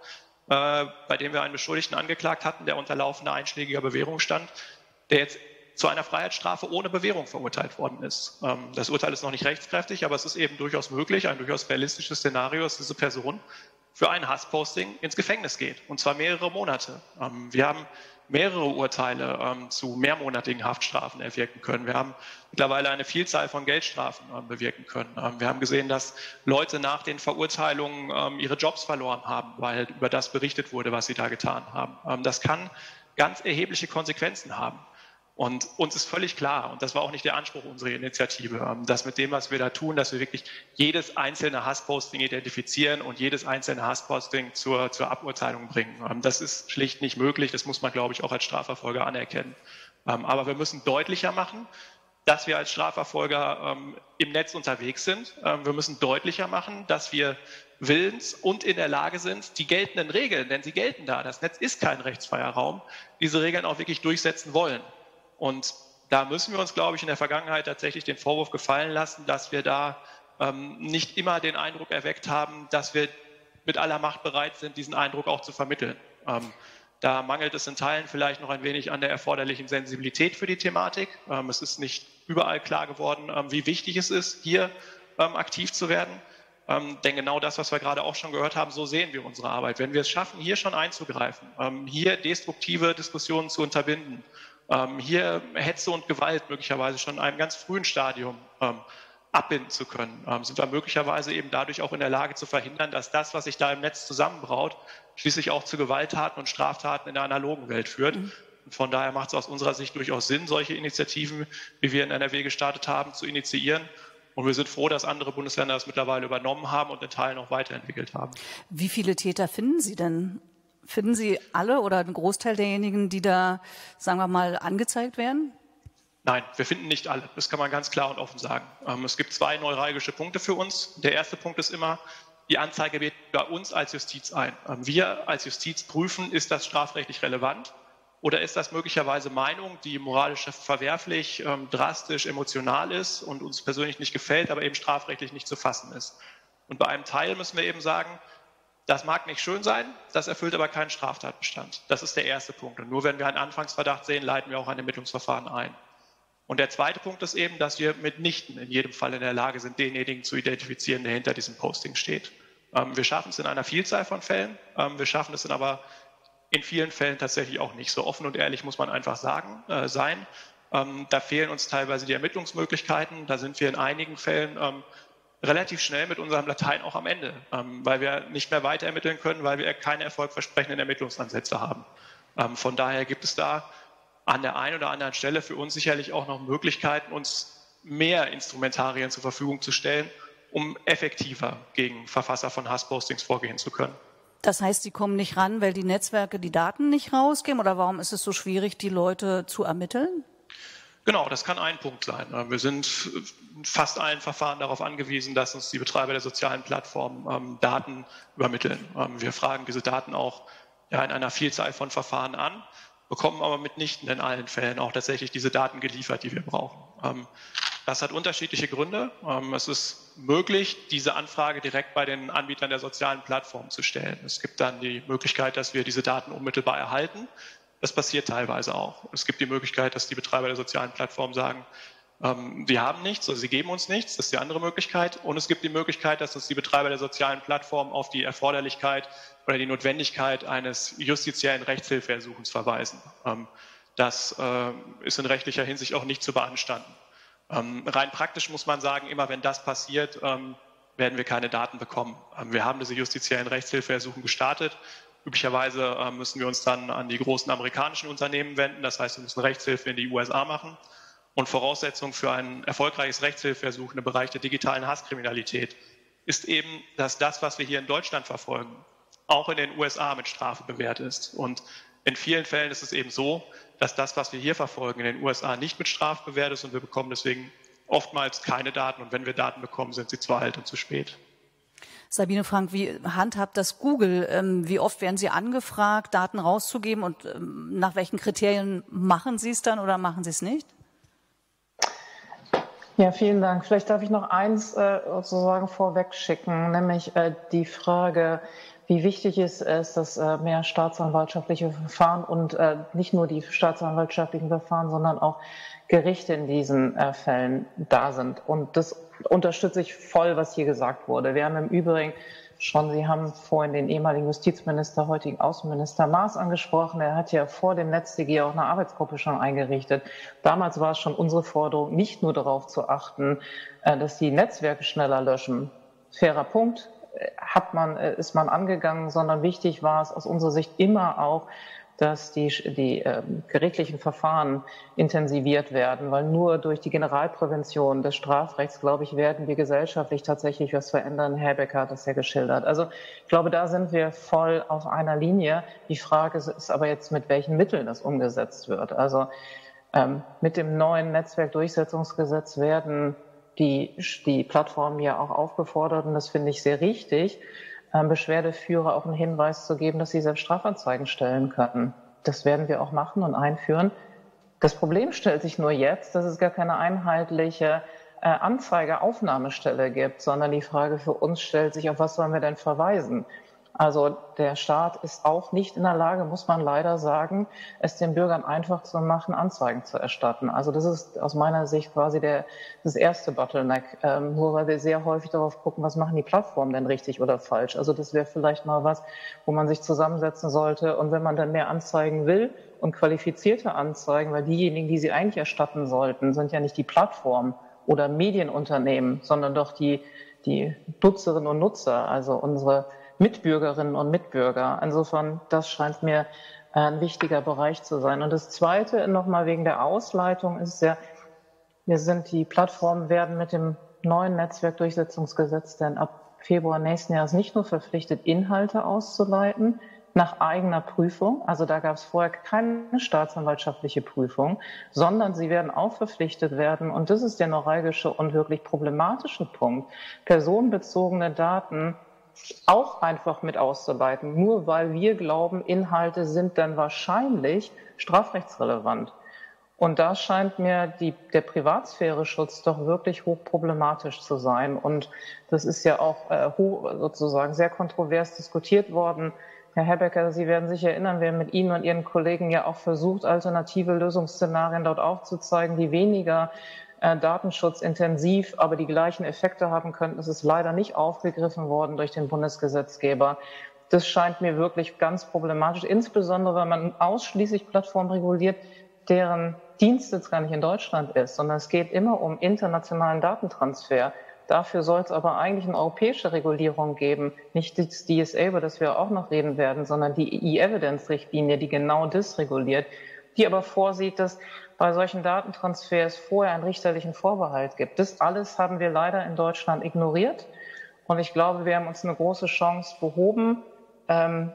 äh, bei dem wir einen Beschuldigten angeklagt hatten, der unter laufender einschlägiger Bewährung stand, der jetzt zu einer Freiheitsstrafe ohne Bewährung verurteilt worden ist. Ähm, das Urteil ist noch nicht rechtskräftig, aber es ist eben durchaus möglich, ein durchaus realistisches Szenario, dass diese Person für ein Hassposting ins Gefängnis geht, und zwar mehrere Monate. Ähm, wir haben mehrere Urteile ähm, zu mehrmonatigen Haftstrafen erwirken können. Wir haben mittlerweile eine Vielzahl von Geldstrafen ähm, bewirken können. Wir haben gesehen, dass Leute nach den Verurteilungen ihre Jobs verloren haben, weil über das berichtet wurde, was sie da getan haben. Das kann ganz erhebliche Konsequenzen haben. Und uns ist völlig klar, und das war auch nicht der Anspruch unserer Initiative, ähm, dass mit dem, was wir da tun, dass wir wirklich jedes einzelne Hassposting identifizieren und jedes einzelne Hassposting zur, zur Aburteilung bringen. Ähm, das ist schlicht nicht möglich. Das muss man, glaube ich, auch als Strafverfolger anerkennen. Ähm, aber wir müssen deutlicher machen, dass wir als Strafverfolger im Netz unterwegs sind. Wir müssen deutlicher machen, dass wir willens und in der Lage sind, die geltenden Regeln, denn sie gelten da, das Netz ist kein rechtsfreier Raum, diese Regeln auch wirklich durchsetzen wollen. Und da müssen wir uns, glaube ich, in der Vergangenheit tatsächlich den Vorwurf gefallen lassen, dass wir da ähm, nicht immer den Eindruck erweckt haben, dass wir mit aller Macht bereit sind, diesen Eindruck auch zu vermitteln. Ähm, da mangelt es in Teilen vielleicht noch ein wenig an der erforderlichen Sensibilität für die Thematik. Ähm, es ist nicht überall klar geworden, ähm, wie wichtig es ist, hier ähm, aktiv zu werden. Ähm, denn genau das, was wir gerade auch schon gehört haben, so sehen wir unsere Arbeit. Wenn wir es schaffen, hier schon einzugreifen, hier destruktive Diskussionen zu unterbinden ähm, hier Hetze und Gewalt möglicherweise schon in einem ganz frühen Stadium ähm, abbinden zu können, ähm, sind wir möglicherweise eben dadurch auch in der Lage zu verhindern, dass das, was sich da im Netz zusammenbraut, schließlich auch zu Gewalttaten und Straftaten in der analogen Welt führt. Mhm. Und von daher macht es aus unserer Sicht durchaus Sinn, solche Initiativen, wie wir in NRW gestartet haben, zu initiieren. Und wir sind froh, dass andere Bundesländer das mittlerweile übernommen haben und in Teilen auch weiterentwickelt haben. Wie viele Täter finden Sie denn Finden Sie alle oder einen Großteil derjenigen, die da, sagen wir mal, angezeigt werden? Nein, wir finden nicht alle. Das kann man ganz klar und offen sagen. Ähm, es gibt zwei neuralgische Punkte für uns. Der erste Punkt ist immer, die Anzeige wird bei uns als Justiz ein. Ähm, wir als Justiz prüfen, ist das strafrechtlich relevant oder ist das möglicherweise Meinung, die moralisch verwerflich, ähm, drastisch, emotional ist und uns persönlich nicht gefällt, aber eben strafrechtlich nicht zu fassen ist. Und bei einem Teil müssen wir eben sagen, das mag nicht schön sein, das erfüllt aber keinen Straftatbestand. Das ist der erste Punkt. Und nur wenn wir einen Anfangsverdacht sehen, leiten wir auch ein Ermittlungsverfahren ein. Und der zweite Punkt ist eben, dass wir mitnichten in jedem Fall in der Lage sind, denjenigen zu identifizieren, der hinter diesem Posting steht. Ähm, wir schaffen es in einer Vielzahl von Fällen, ähm, wir schaffen es in aber in vielen Fällen tatsächlich auch nicht. So offen und ehrlich muss man einfach sagen, äh, sein. Ähm, da fehlen uns teilweise die Ermittlungsmöglichkeiten. Da sind wir in einigen Fällen relativ schnell mit unserem Latein auch am Ende, ähm, weil wir nicht mehr weiter ermitteln können, weil wir keine erfolgversprechenden Ermittlungsansätze haben. Ähm, von daher gibt es da an der einen oder anderen Stelle für uns sicherlich auch noch Möglichkeiten, uns mehr Instrumentarien zur Verfügung zu stellen, um effektiver gegen Verfasser von Hasspostings vorgehen zu können. Das heißt, sie kommen nicht ran, weil die Netzwerke die Daten nicht rausgeben? Oder warum ist es so schwierig, die Leute zu ermitteln? Genau, das kann ein Punkt sein. Wir sind fast allen Verfahren darauf angewiesen, dass uns die Betreiber der sozialen Plattformen ähm, Daten übermitteln. Ähm, wir fragen diese Daten auch in einer Vielzahl von Verfahren an, bekommen aber mitnichten in allen Fällen auch tatsächlich diese Daten geliefert, die wir brauchen. Ähm, das hat unterschiedliche Gründe. Ähm, es ist möglich, diese Anfrage direkt bei den Anbietern der sozialen Plattformen zu stellen. Es gibt dann die Möglichkeit, dass wir diese Daten unmittelbar erhalten. Das passiert teilweise auch. Es gibt die Möglichkeit, dass die Betreiber der sozialen Plattform sagen, ähm, wir haben nichts oder sie geben uns nichts, das ist die andere Möglichkeit. Und es gibt die Möglichkeit, dass uns die Betreiber der sozialen Plattform auf die Erforderlichkeit oder die Notwendigkeit eines justiziellen Rechtshilfeersuchens verweisen. Ähm, das äh, ist in rechtlicher Hinsicht auch nicht zu beanstanden. Ähm, rein praktisch muss man sagen, immer wenn das passiert, ähm, werden wir keine Daten bekommen. Ähm, wir haben diese justiziellen Rechtshilfeersuchen gestartet. Üblicherweise äh, müssen wir uns dann an die großen amerikanischen Unternehmen wenden. Das heißt, wir müssen Rechtshilfe in die USA machen. Und Voraussetzung für ein erfolgreiches Rechtshilfeersuchen im Bereich der digitalen Hasskriminalität ist eben, dass das, was wir hier in Deutschland verfolgen, auch in den USA mit Strafe bewährt ist. Und In vielen Fällen ist es eben so, dass das, was wir hier verfolgen, in den USA nicht mit Strafbewehrt ist und wir bekommen deswegen oftmals keine Daten und wenn wir Daten bekommen, sind sie zu alt und zu spät. Sabine Frank, wie handhabt das Google? Ähm, wie oft werden Sie angefragt, Daten rauszugeben und ähm, nach welchen Kriterien machen Sie es dann oder machen Sie es nicht? Ja, vielen Dank. Vielleicht darf ich noch eins äh, sozusagen vorweg schicken, nämlich äh, die Frage, wie wichtig ist es, dass äh, mehr staatsanwaltschaftliche Verfahren und nicht nur die staatsanwaltschaftlichen Verfahren, sondern auch Gerichte in diesen äh, Fällen da sind. Und das unterstütze ich voll, was hier gesagt wurde. Wir haben im Übrigen schon, Sie haben vorhin den ehemaligen Justizminister, heutigen Außenminister Maas angesprochen. Er hat ja vor dem NetzDG auch eine Arbeitsgruppe schon eingerichtet. Damals war es schon unsere Forderung, nicht nur darauf zu achten, äh, dass die Netzwerke schneller löschen. Fairer Punkt, äh, hat man, äh, ist man angegangen, sondern wichtig war es aus unserer Sicht immer auch, dass die, die äh, gerichtlichen Verfahren intensiviert werden, weil nur durch die Generalprävention des Strafrechts, glaube ich, werden wir gesellschaftlich tatsächlich was verändern. Herr Becker hat das ja geschildert. Also ich glaube, da sind wir voll auf einer Linie. Die Frage ist aber jetzt, mit welchen Mitteln das umgesetzt wird. Also ähm, mit dem neuen Netzwerkdurchsetzungsgesetz werden die, die Plattformen ja auch aufgefordert, und das finde ich sehr richtig, Beschwerdeführer auch einen Hinweis zu geben, dass sie selbst Strafanzeigen stellen können. Das werden wir auch machen und einführen. Das Problem stellt sich nur jetzt, dass es gar keine einheitliche äh, Anzeigeaufnahmestelle gibt, sondern die Frage für uns stellt sich, auf was sollen wir denn verweisen? Also der Staat ist auch nicht in der Lage, muss man leider sagen, es den Bürgern einfach zu machen, Anzeigen zu erstatten. Also das ist aus meiner Sicht quasi der, das erste Bottleneck, ähm, nur weil wir sehr häufig darauf gucken, was machen die Plattformen denn richtig oder falsch. Also das wäre vielleicht mal was, wo man sich zusammensetzen sollte. Und wenn man dann mehr Anzeigen will und qualifizierte Anzeigen, weil diejenigen, die sie eigentlich erstatten sollten, sind ja nicht die Plattformen oder Medienunternehmen, sondern doch die, die Nutzerinnen und Nutzer, also unsere Mitbürgerinnen und Mitbürger. Insofern, das scheint mir ein wichtiger Bereich zu sein. Und das Zweite, nochmal wegen der Ausleitung, ist ja, wir sind, die Plattformen werden mit dem neuen Netzwerkdurchsetzungsgesetz denn ab Februar nächsten Jahres nicht nur verpflichtet, Inhalte auszuleiten, nach eigener Prüfung, also da gab es vorher keine staatsanwaltschaftliche Prüfung, sondern sie werden auch verpflichtet werden, und das ist der neuralgische und wirklich problematische Punkt, personenbezogene Daten auch einfach mit auszuleiten, nur weil wir glauben, Inhalte sind dann wahrscheinlich strafrechtsrelevant. Und da scheint mir die, der Privatsphäre-Schutz doch wirklich hochproblematisch zu sein. Und das ist ja auch äh, sozusagen sehr kontrovers diskutiert worden. Herr Herbecker, Sie werden sich erinnern, wir haben mit Ihnen und Ihren Kollegen ja auch versucht, alternative Lösungsszenarien dort aufzuzeigen, die weniger äh, datenschutzintensiv, aber die gleichen Effekte haben könnten. Es ist leider nicht aufgegriffen worden durch den Bundesgesetzgeber. Das scheint mir wirklich ganz problematisch, insbesondere wenn man ausschließlich Plattformen reguliert, deren Dienst jetzt gar nicht in Deutschland ist, sondern es geht immer um internationalen Datentransfer. Dafür soll es aber eigentlich eine europäische Regulierung geben, nicht das DSA, über das wir auch noch reden werden, sondern die E-Evidence-Richtlinie, die genau das reguliert, die aber vorsieht, dass bei solchen Datentransfers vorher einen richterlichen Vorbehalt gibt. Das alles haben wir leider in Deutschland ignoriert. Und ich glaube, wir haben uns eine große Chance behoben, ähm,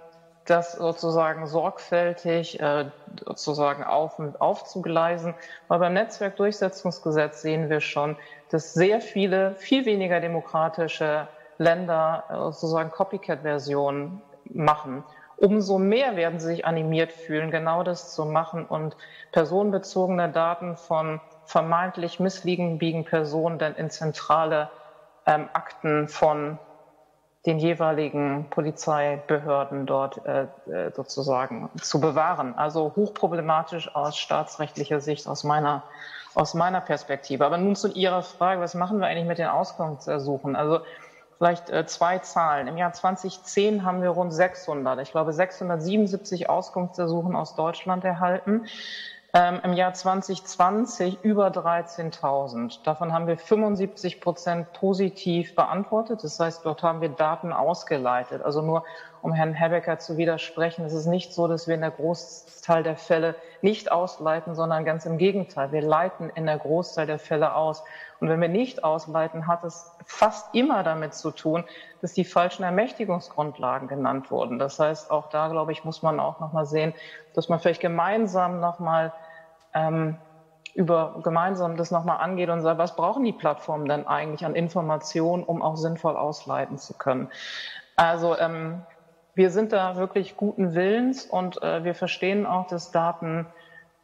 das sozusagen sorgfältig äh, sozusagen auf, aufzugleisen. Weil beim Netzwerkdurchsetzungsgesetz sehen wir schon, dass sehr viele, viel weniger demokratische Länder äh, sozusagen Copycat-Versionen machen umso mehr werden sie sich animiert fühlen, genau das zu machen und personenbezogene Daten von vermeintlich missliegenden Personen dann in zentrale ähm, Akten von den jeweiligen Polizeibehörden dort äh, äh, sozusagen zu bewahren. Also hochproblematisch aus staatsrechtlicher Sicht, aus meiner, aus meiner Perspektive. Aber nun zu Ihrer Frage, was machen wir eigentlich mit den Auskunftsersuchen? Also vielleicht äh, zwei Zahlen. Im Jahr 2010 haben wir rund 600, ich glaube 677 Auskunftsersuchen aus Deutschland erhalten. Ähm, Im Jahr 2020 über 13.000. Davon haben wir 75 Prozent positiv beantwortet. Das heißt, dort haben wir Daten ausgeleitet. Also nur um Herrn Herbecker zu widersprechen. Es ist nicht so, dass wir in der Großteil der Fälle nicht ausleiten, sondern ganz im Gegenteil. Wir leiten in der Großteil der Fälle aus. Und wenn wir nicht ausleiten, hat es fast immer damit zu tun, dass die falschen Ermächtigungsgrundlagen genannt wurden. Das heißt, auch da, glaube ich, muss man auch nochmal sehen, dass man vielleicht gemeinsam nochmal ähm, über gemeinsam das nochmal angeht und sagt, was brauchen die Plattformen denn eigentlich an Informationen, um auch sinnvoll ausleiten zu können. Also ähm, wir sind da wirklich guten Willens und äh, wir verstehen auch, dass Daten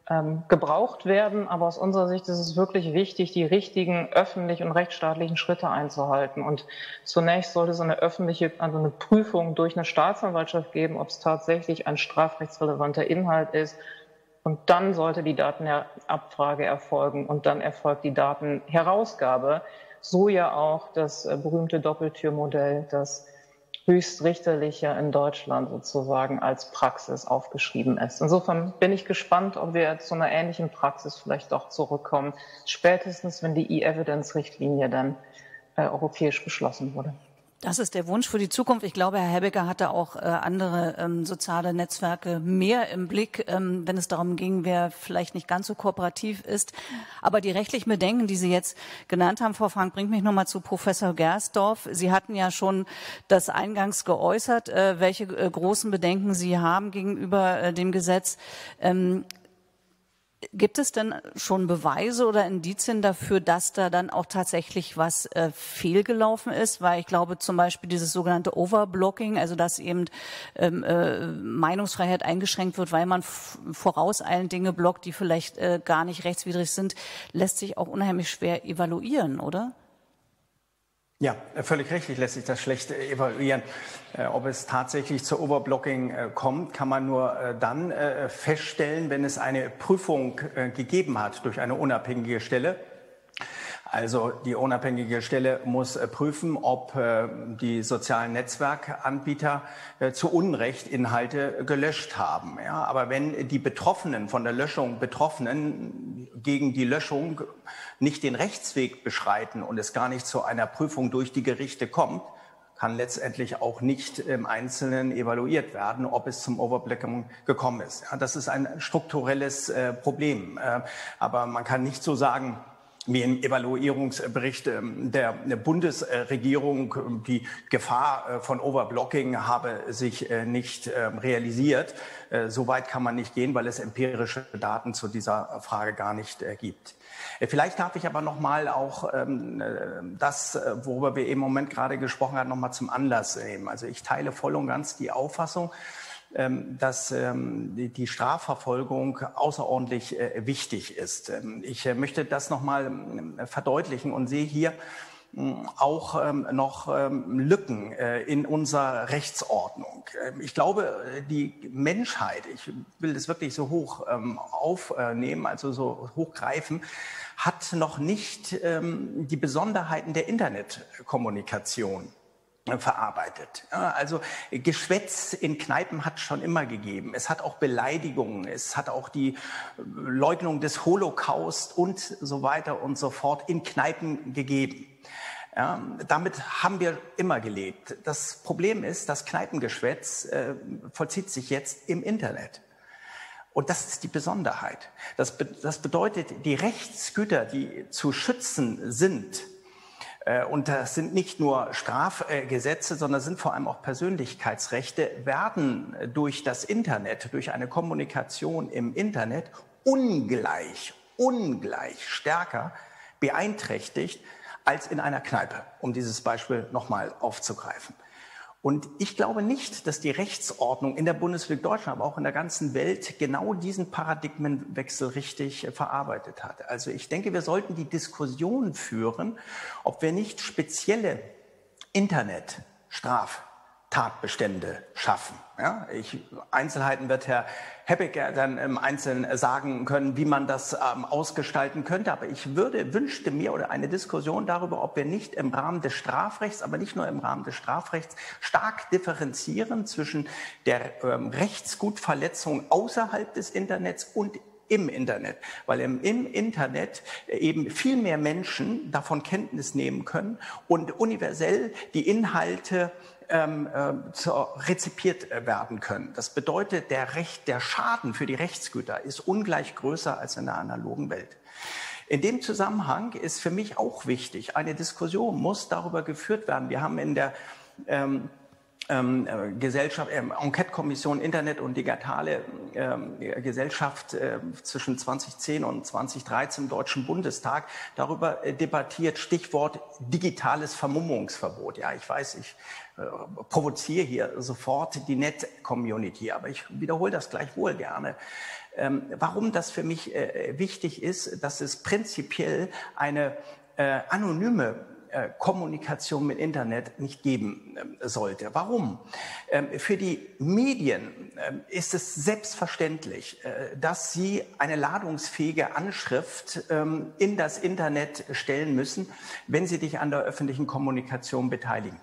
ähm, gebraucht werden. Aber aus unserer Sicht ist es wirklich wichtig, die richtigen öffentlichen und rechtsstaatlichen Schritte einzuhalten. Und zunächst sollte es eine öffentliche, also eine Prüfung durch eine Staatsanwaltschaft geben, ob es tatsächlich ein strafrechtsrelevanter Inhalt ist. Und dann sollte die Datenabfrage erfolgen und dann erfolgt die Datenherausgabe. So ja auch das äh, berühmte Doppeltürmodell, das höchstrichterliche in Deutschland sozusagen als Praxis aufgeschrieben ist. Insofern bin ich gespannt, ob wir zu einer ähnlichen Praxis vielleicht doch zurückkommen, spätestens wenn die E-Evidence-Richtlinie dann äh, europäisch beschlossen wurde. Das ist der Wunsch für die Zukunft. Ich glaube, Herr Herbecker hatte auch äh, andere ähm, soziale Netzwerke mehr im Blick, ähm, wenn es darum ging, wer vielleicht nicht ganz so kooperativ ist. Aber die rechtlichen Bedenken, die Sie jetzt genannt haben, Frau Frank, bringt mich nochmal zu Professor Gersdorf. Sie hatten ja schon das eingangs geäußert, äh, welche äh, großen Bedenken Sie haben gegenüber äh, dem Gesetz. Ähm, Gibt es denn schon Beweise oder Indizien dafür, dass da dann auch tatsächlich was äh, fehlgelaufen ist? Weil ich glaube zum Beispiel dieses sogenannte Overblocking, also dass eben ähm, äh, Meinungsfreiheit eingeschränkt wird, weil man vorauseilend Dinge blockt, die vielleicht äh, gar nicht rechtswidrig sind, lässt sich auch unheimlich schwer evaluieren, oder? Ja, völlig richtig lässt sich das schlecht evaluieren. Äh, ob es tatsächlich zu Overblocking äh, kommt, kann man nur äh, dann feststellen, wenn es eine Prüfung gegeben hat durch eine unabhängige Stelle. Also die unabhängige Stelle muss prüfen, ob die sozialen Netzwerkanbieter zu Unrecht Inhalte gelöscht haben. Ja, aber wenn die Betroffenen von der Löschung Betroffenen gegen die Löschung nicht den Rechtsweg beschreiten und es gar nicht zu einer Prüfung durch die Gerichte kommt, kann letztendlich auch nicht im Einzelnen evaluiert werden, ob es zum Overblacking gekommen ist. Ja, das ist ein strukturelles äh, Problem. Äh, aber man kann nicht so sagen, wie im Evaluierungsbericht ähm, der Bundesregierung, ähm, die Gefahr äh, von Overblocking habe sich äh, nicht ähm, realisiert. Äh, so weit kann man nicht gehen, weil es empirische Daten zu dieser Frage gar nicht gibt. Vielleicht darf ich aber noch mal auch das, worüber wir im Moment gerade gesprochen haben, noch mal zum Anlass nehmen. Also ich teile voll und ganz die Auffassung, ähm, dass ähm, die Strafverfolgung außerordentlich äh, wichtig ist. Ähm, ich äh, möchte das nochmal verdeutlichen und sehe hier auch noch Lücken äh, in unserer Rechtsordnung. Ich glaube, die Menschheit, ich will das wirklich so hoch aufnehmen, also so hochgreifen, hat noch nicht die Besonderheiten der Internetkommunikation verarbeitet. Also Geschwätz in Kneipen hat schon immer gegeben. Es hat auch Beleidigungen, es hat auch die Leugnung des Holocaust und so weiter und so fort in Kneipen gegeben. Ja, damit haben wir immer gelebt. Das Problem ist, das Kneipengeschwätz äh, vollzieht sich jetzt im Internet. Und das ist die Besonderheit. Das, be das bedeutet, die Rechtsgüter, die zu schützen sind, äh, und das sind nicht nur Strafgesetze, sondern sind vor allem auch Persönlichkeitsrechte, werden durch das Internet, durch eine Kommunikation im Internet ungleich, ungleich stärker beeinträchtigt als in einer Kneipe, um dieses Beispiel nochmal aufzugreifen. Und ich glaube nicht, dass die Rechtsordnung in der Bundesrepublik Deutschland, aber auch in der ganzen Welt genau diesen Paradigmenwechsel richtig verarbeitet hat. Also ich denke, wir sollten die Diskussion führen, ob wir nicht spezielle Internetstraftatbestände schaffen. Ja, ich, Einzelheiten wird Herr Heppecker dann im Einzelnen sagen können, wie man das ähm, ausgestalten könnte. Aber ich würde, wünschte mir oder eine Diskussion darüber, ob wir nicht im Rahmen des Strafrechts, aber nicht nur im Rahmen des Strafrechts, stark differenzieren zwischen der ähm, Rechtsgutverletzung außerhalb des Internets und im Internet, weil im, im, Internet eben viel mehr Menschen davon Kenntnis nehmen können und universell die Inhalte ähm, äh, rezipiert werden können. Das bedeutet, der, Recht, der Schaden für die Rechtsgüter ist ungleich größer als in der analogen Welt. In dem Zusammenhang ist für mich auch wichtig, eine Diskussion muss darüber geführt werden. Wir haben in der ähm, ähm, äh, Gesellschaft, äh, Enquete-Kommission Internet und digitale ähm, Gesellschaft äh, zwischen 2010 und 2013 im Deutschen Bundestag darüber äh, debattiert, Stichwort digitales Vermummungsverbot. Ja, ich weiß, ich äh, provoziere hier sofort die Net-Community, aber ich wiederhole das gleichwohl gerne. Ähm, warum das für mich äh, wichtig ist, dass es prinzipiell eine äh, anonyme äh, Kommunikation mit Internet nicht geben ähm, sollte. Warum? Ähm, für die Medien ähm, ist es selbstverständlich, äh, dass sie eine ladungsfähige Anschrift in das Internet stellen müssen, wenn sie dich an der öffentlichen Kommunikation beteiligen.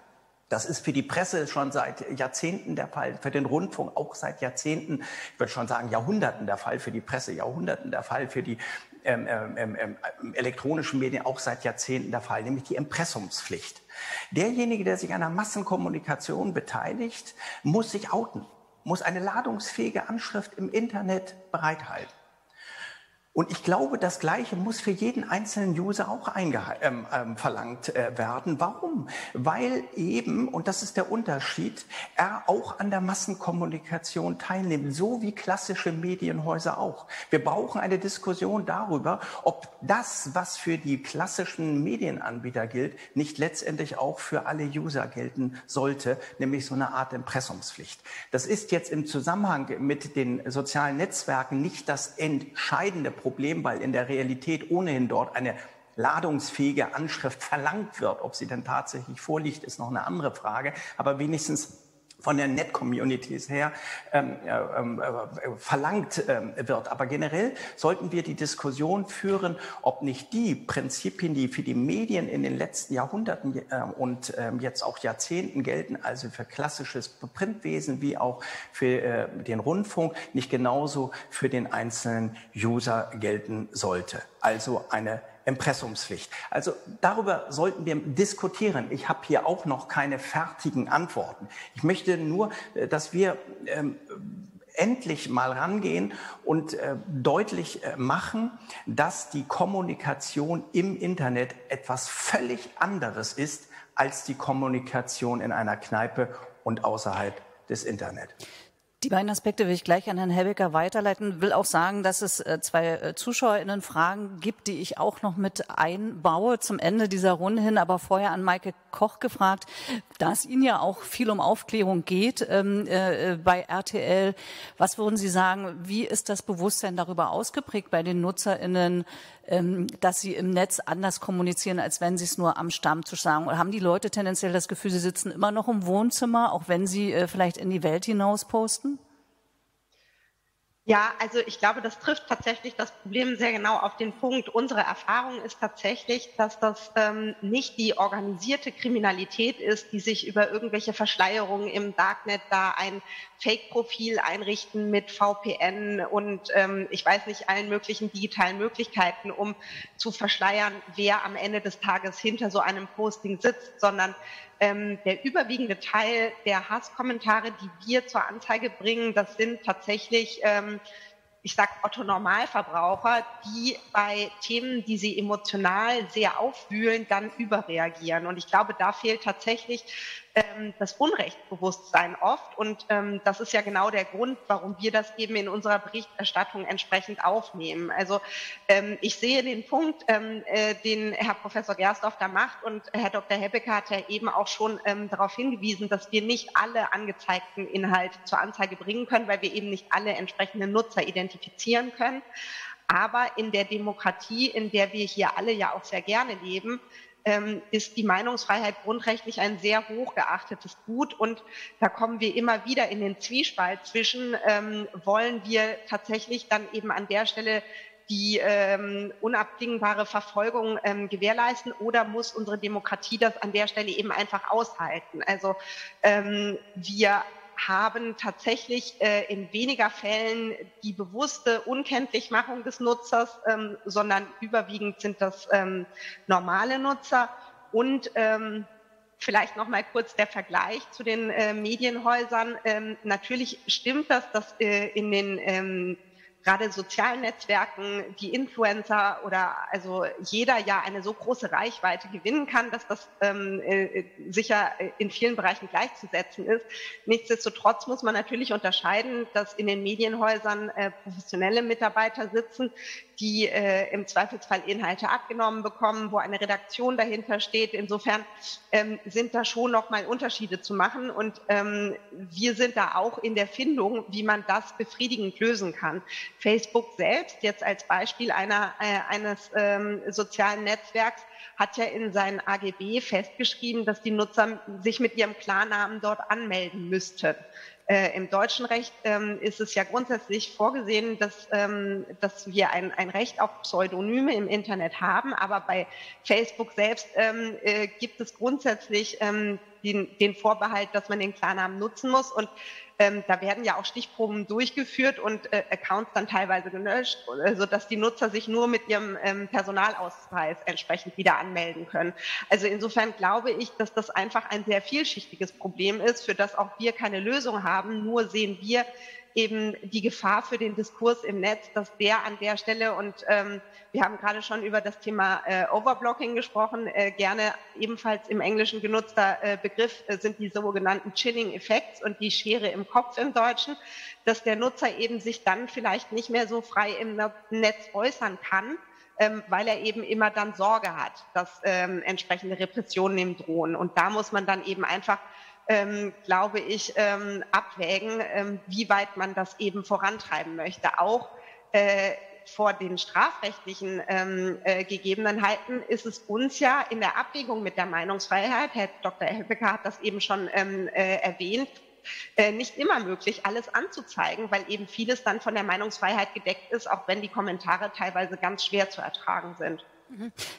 Das ist für die Presse schon seit Jahrzehnten der Fall, für den Rundfunk auch seit Jahrzehnten, ich würde schon sagen Jahrhunderten der Fall, für die Presse Jahrhunderten der Fall, für die ähm, ähm, ähm, ähm, elektronischen Medien auch seit Jahrzehnten der Fall, nämlich die Impressumspflicht. Derjenige, der sich an einer Massenkommunikation beteiligt, muss sich outen, muss eine ladungsfähige Anschrift im Internet bereithalten. Und ich glaube, das Gleiche muss für jeden einzelnen User auch ähm, ähm, verlangt äh, werden. Warum? Weil eben, und das ist der Unterschied, er auch an der Massenkommunikation teilnimmt, so wie klassische Medienhäuser auch. Wir brauchen eine Diskussion darüber, ob das, was für die klassischen Medienanbieter gilt, nicht letztendlich auch für alle User gelten sollte, nämlich so eine Art Impressumspflicht. Das ist jetzt im Zusammenhang mit den sozialen Netzwerken nicht das entscheidende Problem, weil in der Realität ohnehin dort eine ladungsfähige Anschrift verlangt wird. Ob sie denn tatsächlich vorliegt, ist noch eine andere Frage. Aber wenigstens von den Net-Communities her ähm, äh, äh, verlangt ähm, wird. Aber generell sollten wir die Diskussion führen, ob nicht die Prinzipien, die für die Medien in den letzten Jahrhunderten äh, und ähm, jetzt auch Jahrzehnten gelten, also für klassisches Printwesen wie auch für äh, den Rundfunk, nicht genauso für den einzelnen User gelten sollte. Also eine Impressumspflicht. Also darüber sollten wir diskutieren. Ich habe hier auch noch keine fertigen Antworten. Ich möchte nur, äh, dass wir ähm, endlich mal rangehen und äh, deutlich äh, machen, dass die Kommunikation im Internet etwas völlig anderes ist als die Kommunikation in einer Kneipe und außerhalb des Internet. Die beiden Aspekte will ich gleich an Herrn Helbecker weiterleiten. Will auch sagen, dass es äh, zwei äh, ZuschauerInnen-Fragen gibt, die ich auch noch mit einbaue zum Ende dieser Runde hin. Aber vorher an Maike Koch gefragt, da es Ihnen ja auch viel um Aufklärung geht ähm, äh, bei RTL. Was würden Sie sagen, wie ist das Bewusstsein darüber ausgeprägt bei den NutzerInnen, ähm, dass sie im Netz anders kommunizieren, als wenn sie es nur am Stammtisch sagen? Oder haben die Leute tendenziell das Gefühl, sie sitzen immer noch im Wohnzimmer, auch wenn sie äh, vielleicht in die Welt hinaus posten? Ja, also ich glaube, das trifft tatsächlich das Problem sehr genau auf den Punkt. Unsere Erfahrung ist tatsächlich, dass das ähm, nicht die organisierte Kriminalität ist, die sich über irgendwelche Verschleierungen im Darknet da ein Fake-Profil einrichten mit VPN und ähm, ich weiß nicht allen möglichen digitalen Möglichkeiten, um zu verschleiern, wer am Ende des Tages hinter so einem Posting sitzt, sondern ähm, der überwiegende Teil der Hasskommentare, die wir zur Anzeige bringen, das sind tatsächlich, ähm, ich sag Otto Normalverbraucher, die bei Themen, die sie emotional sehr aufwühlen, dann überreagieren. Und ich glaube, da fehlt tatsächlich ähm, das Unrechtsbewusstsein oft. Und ähm, das ist ja genau der Grund, warum wir das eben in unserer Berichterstattung entsprechend aufnehmen. Also ähm, ich sehe den Punkt, ähm, äh, den Herr Professor Gersdorf da macht und Herr Dr. Hebbeke hat ja eben auch schon ähm, darauf hingewiesen, dass wir nicht alle angezeigten Inhalte zur Anzeige bringen können, weil wir eben nicht alle entsprechenden Nutzer identifizieren können. Aber in der Demokratie, in der wir hier alle ja auch sehr gerne leben, ähm, ist die Meinungsfreiheit grundrechtlich ein sehr hoch geachtetes Gut. Und da kommen wir immer wieder in den Zwiespalt zwischen, ähm, wollen wir tatsächlich dann eben an der Stelle die ähm, unabdingbare Verfolgung ähm, gewährleisten oder muss unsere Demokratie das an der Stelle eben einfach aushalten? Also ähm, wir haben tatsächlich äh, in weniger Fällen die bewusste Unkenntlichmachung des Nutzers, ähm, sondern überwiegend sind das ähm, normale Nutzer. Und ähm, vielleicht noch mal kurz der Vergleich zu den äh, Medienhäusern. Ähm, natürlich stimmt das, dass äh, in den ähm, gerade sozialen Netzwerken die Influencer oder also jeder ja eine so große Reichweite gewinnen kann, dass das ähm, äh, sicher in vielen Bereichen gleichzusetzen ist. Nichtsdestotrotz muss man natürlich unterscheiden, dass in den Medienhäusern äh, professionelle Mitarbeiter sitzen, die äh, im Zweifelsfall Inhalte abgenommen bekommen, wo eine Redaktion dahinter steht. Insofern ähm, sind da schon nochmal Unterschiede zu machen und ähm, wir sind da auch in der Findung, wie man das befriedigend lösen kann. Facebook selbst, jetzt als Beispiel einer, äh, eines ähm, sozialen Netzwerks, hat ja in seinen AGB festgeschrieben, dass die Nutzer sich mit ihrem Klarnamen dort anmelden müssten. Äh, Im deutschen Recht ähm, ist es ja grundsätzlich vorgesehen, dass, ähm, dass wir ein, ein Recht auf Pseudonyme im Internet haben, aber bei Facebook selbst ähm, äh, gibt es grundsätzlich ähm, den, den Vorbehalt, dass man den Klarnamen nutzen muss. Und ähm, da werden ja auch Stichproben durchgeführt und äh, Accounts dann teilweise gelöscht, äh, sodass die Nutzer sich nur mit ihrem ähm, Personalausweis entsprechend wieder anmelden können. Also insofern glaube ich, dass das einfach ein sehr vielschichtiges Problem ist, für das auch wir keine Lösung haben. Nur sehen wir eben die Gefahr für den Diskurs im Netz, dass der an der Stelle und ähm, wir haben gerade schon über das Thema äh, Overblocking gesprochen, äh, gerne ebenfalls im Englischen genutzter äh, Begriff äh, sind die sogenannten Chilling Effects und die Schere im Kopf im Deutschen, dass der Nutzer eben sich dann vielleicht nicht mehr so frei im Netz äußern kann, ähm, weil er eben immer dann Sorge hat, dass ähm, entsprechende Repressionen ihm drohen. Und da muss man dann eben einfach ähm, glaube ich, ähm, abwägen, ähm, wie weit man das eben vorantreiben möchte. Auch äh, vor den strafrechtlichen ähm, äh, Gegebenheiten ist es uns ja in der Abwägung mit der Meinungsfreiheit, Herr Dr. Helbecker hat das eben schon ähm, äh, erwähnt, äh, nicht immer möglich, alles anzuzeigen, weil eben vieles dann von der Meinungsfreiheit gedeckt ist, auch wenn die Kommentare teilweise ganz schwer zu ertragen sind.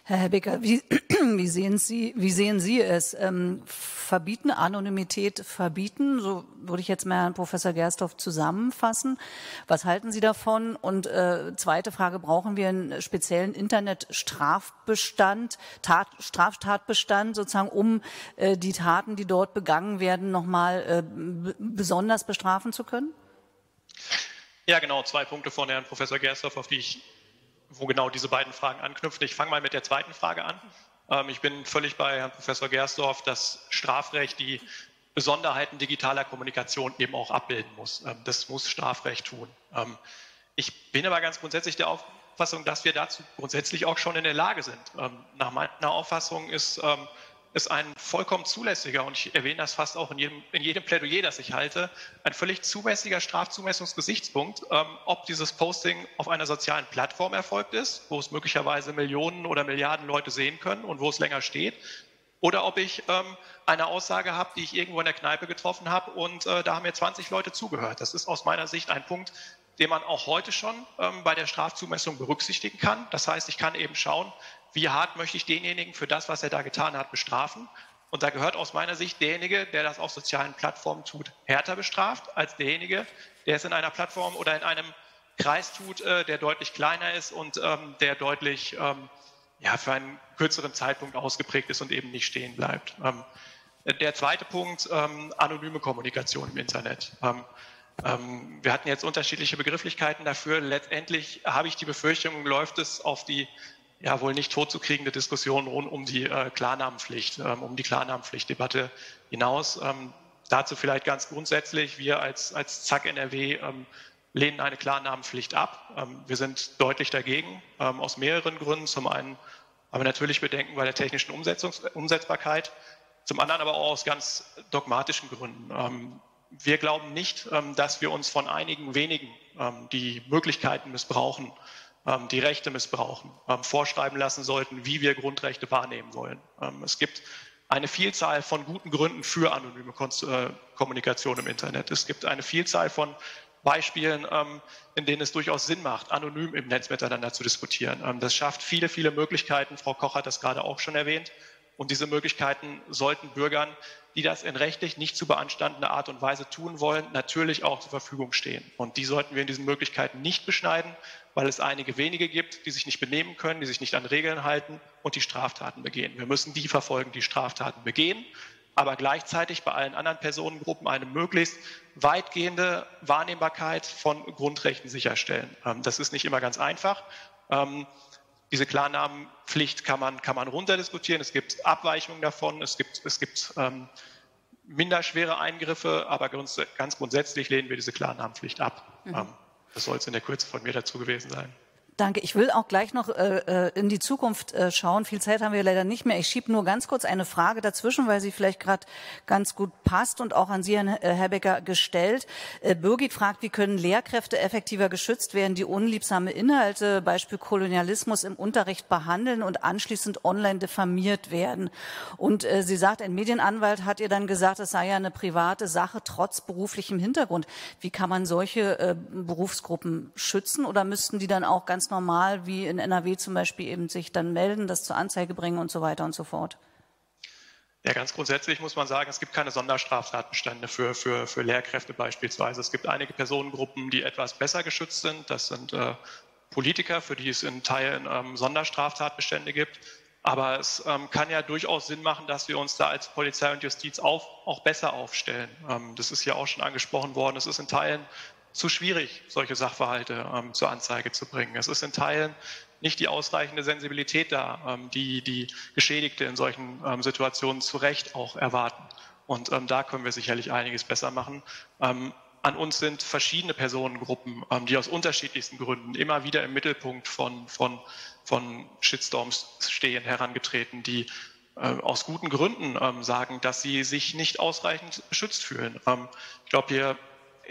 Herr Herbecker, wie, wie, sehen Sie, wie sehen Sie es? Ähm, verbieten, Anonymität verbieten, so würde ich jetzt mal Herrn Professor Gerstorf zusammenfassen. Was halten Sie davon? Und äh, zweite Frage, brauchen wir einen speziellen Internetstrafbestand, Tat, Straftatbestand sozusagen, um äh, die Taten, die dort begangen werden, nochmal äh, besonders bestrafen zu können? Ja, genau, zwei Punkte von Herrn Professor Gerstorf, auf die ich wo genau diese beiden Fragen anknüpfen. Ich fange mal mit der zweiten Frage an. Ähm, ich bin völlig bei Herrn Professor Gersdorf, dass Strafrecht die Besonderheiten digitaler Kommunikation eben auch abbilden muss. Ähm, das muss Strafrecht tun. Ähm, ich bin aber ganz grundsätzlich der Auffassung, dass wir dazu grundsätzlich auch schon in der Lage sind. Nach meiner Auffassung ist ist ein vollkommen zulässiger, und ich erwähne das fast auch in jedem, in jedem Plädoyer, das ich halte, ein völlig zulässiger Strafzumessungsgesichtspunkt, ähm, ob dieses Posting auf einer sozialen Plattform erfolgt ist, wo es möglicherweise Millionen oder Milliarden Leute sehen können und wo es länger steht, oder ob ich ähm, eine Aussage habe, die ich irgendwo in der Kneipe getroffen habe und äh, da haben mir 20 Leute zugehört. Das ist aus meiner Sicht ein Punkt, den man auch heute schon ähm, bei der Strafzumessung berücksichtigen kann. Das heißt, ich kann eben schauen, wie hart möchte ich denjenigen für das, was er da getan hat, bestrafen. Und da gehört aus meiner Sicht derjenige, der das auf sozialen Plattformen tut, härter bestraft als derjenige, der es in einer Plattform oder in einem Kreis tut, äh, der deutlich kleiner ist und ähm, der deutlich ähm, ja, für einen kürzeren Zeitpunkt ausgeprägt ist und eben nicht stehen bleibt. Ähm, der zweite Punkt, ähm, anonyme Kommunikation im Internet. Ähm, ähm, wir hatten jetzt unterschiedliche Begrifflichkeiten dafür. Letztendlich habe ich die Befürchtung, läuft es auf die ja wohl nicht totzukriegende Diskussion rund um die äh, Klarnamenpflicht, ähm, um die Klarnamenpflichtdebatte hinaus. Ähm, dazu vielleicht ganz grundsätzlich, wir als, als ZAK NRW ähm, lehnen eine Klarnamenpflicht ab. Ähm, wir sind deutlich dagegen, ähm, aus mehreren Gründen. Zum einen haben wir natürlich Bedenken bei der technischen Umsetzungs Umsetzbarkeit, zum anderen aber auch aus ganz dogmatischen Gründen. Ähm, wir glauben nicht, dass wir uns von einigen wenigen die Möglichkeiten missbrauchen, die Rechte missbrauchen, ähm, vorschreiben lassen sollten, wie wir Grundrechte wahrnehmen wollen. Ähm, es gibt eine Vielzahl von guten Gründen für anonyme äh, Kommunikation im Internet. Es gibt eine Vielzahl von Beispielen, in denen es durchaus Sinn macht, anonym im Netz miteinander zu diskutieren. Das schafft viele, viele Möglichkeiten. Frau Koch hat das gerade auch schon erwähnt. Und diese Möglichkeiten sollten Bürgern, die das in rechtlich nicht zu beanstandender Art und Weise tun wollen, natürlich auch zur Verfügung stehen. Und die sollten wir in diesen Möglichkeiten nicht beschneiden, weil es einige wenige gibt, die sich nicht benehmen können, die sich nicht an Regeln halten und die Straftaten begehen. Wir müssen die verfolgen, die Straftaten begehen, aber gleichzeitig bei allen anderen Personengruppen eine möglichst weitgehende Wahrnehmbarkeit von Grundrechten sicherstellen. Ähm, das ist nicht immer ganz einfach. Diese Klarnamenpflicht kann man, kann man runterdiskutieren. Es gibt Abweichungen davon. Es gibt, es gibt ähm, minder schwere Eingriffe, aber ganz, ganz, grundsätzlich lehnen wir diese Klarnamenpflicht ab. Mhm. Ähm, das soll es in der Kürze von mir dazu gewesen sein. Danke. Ich will auch gleich noch äh, äh, in die Zukunft äh, schauen. Viel Zeit haben wir leider nicht mehr. Ich schiebe nur ganz kurz eine Frage dazwischen, weil sie vielleicht gerade ganz gut passt und auch an Sie, Herrn äh, Herbecker, gestellt. Äh, Birgit fragt, wie können Lehrkräfte effektiver geschützt werden, die unliebsame Inhalte, Beispiel Kolonialismus im Unterricht behandeln und anschließend online diffamiert werden. Und äh, sie sagt, ein Medienanwalt hat ihr dann gesagt, es sei ja eine private Sache trotz beruflichem Hintergrund. Wie kann man solche äh, Berufsgruppen schützen oder müssten die dann auch ganz ganz normal wie in NRW zum Beispiel eben sich dann melden, das zur Anzeige bringen und so weiter und so fort? Ja, ganz grundsätzlich muss man sagen, es gibt keine Sonderstraftatbestände für, für, für Lehrkräfte beispielsweise. Es gibt einige Personengruppen, die etwas besser geschützt sind. Das sind äh, Politiker, für die es in Teilen ähm, Sonderstraftatbestände gibt. Aber es ähm, kann ja durchaus Sinn machen, dass wir uns da als Polizei und Justiz auf, auch besser aufstellen. Ähm, das ist ja auch schon angesprochen worden. Es ist in Teilen zu schwierig, solche Sachverhalte ähm, zur Anzeige zu bringen. Es ist in Teilen nicht die ausreichende Sensibilität da, ähm, die die Geschädigte in solchen ähm, Situationen zu Recht auch erwarten. Und ähm, da können wir sicherlich einiges besser machen. Ähm, an uns sind verschiedene Personengruppen, ähm, die aus unterschiedlichsten Gründen immer wieder im Mittelpunkt von, von, von Shitstorms stehen, herangetreten, die aus guten Gründen sagen, dass sie sich nicht ausreichend beschützt fühlen. ich glaube, hier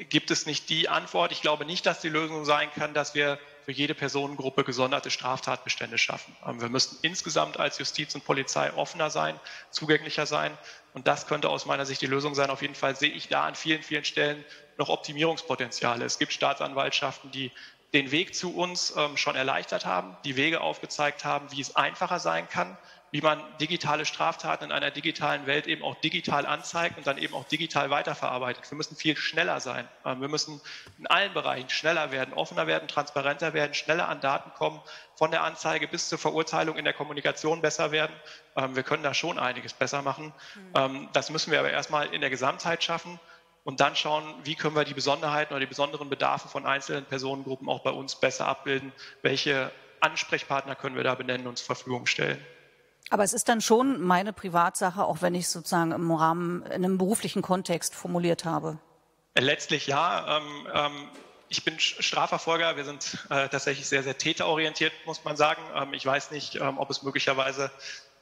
gibt es nicht die Antwort. Ich glaube nicht, dass die Lösung sein kann, dass wir für jede Personengruppe gesonderte Straftatbestände schaffen. Ähm, wir müssten insgesamt als Justiz und Polizei offener sein, zugänglicher sein. Und das könnte aus meiner Sicht die Lösung sein. Auf jeden Fall sehe ich da an vielen, vielen Stellen noch Optimierungspotenziale. Es gibt Staatsanwaltschaften, die den Weg zu uns ähm, schon erleichtert haben, die Wege aufgezeigt haben, wie es einfacher sein kann, wie man digitale Straftaten in einer digitalen Welt eben auch digital anzeigt und dann eben auch digital weiterverarbeitet. Wir müssen viel schneller sein. Ähm, wir müssen in allen Bereichen schneller werden, offener werden, transparenter werden, schneller an Daten kommen, von der Anzeige bis zur Verurteilung in der Kommunikation besser werden. Ähm, wir können da schon einiges besser machen. Mhm. Das müssen wir aber erstmal in der Gesamtheit schaffen und dann schauen, wie können wir die Besonderheiten oder die besonderen Bedarfe von einzelnen Personengruppen auch bei uns besser abbilden. Welche Ansprechpartner können wir da benennen und zur Verfügung stellen? Aber es ist dann schon meine Privatsache, auch wenn ich es sozusagen im Rahmen, in einem beruflichen Kontext formuliert habe. Letztlich ja. Ähm, ähm, ich bin Strafverfolger. Wir sind äh, tatsächlich sehr, sehr täterorientiert, muss man sagen. Ähm, ich weiß nicht, ähm, ob es möglicherweise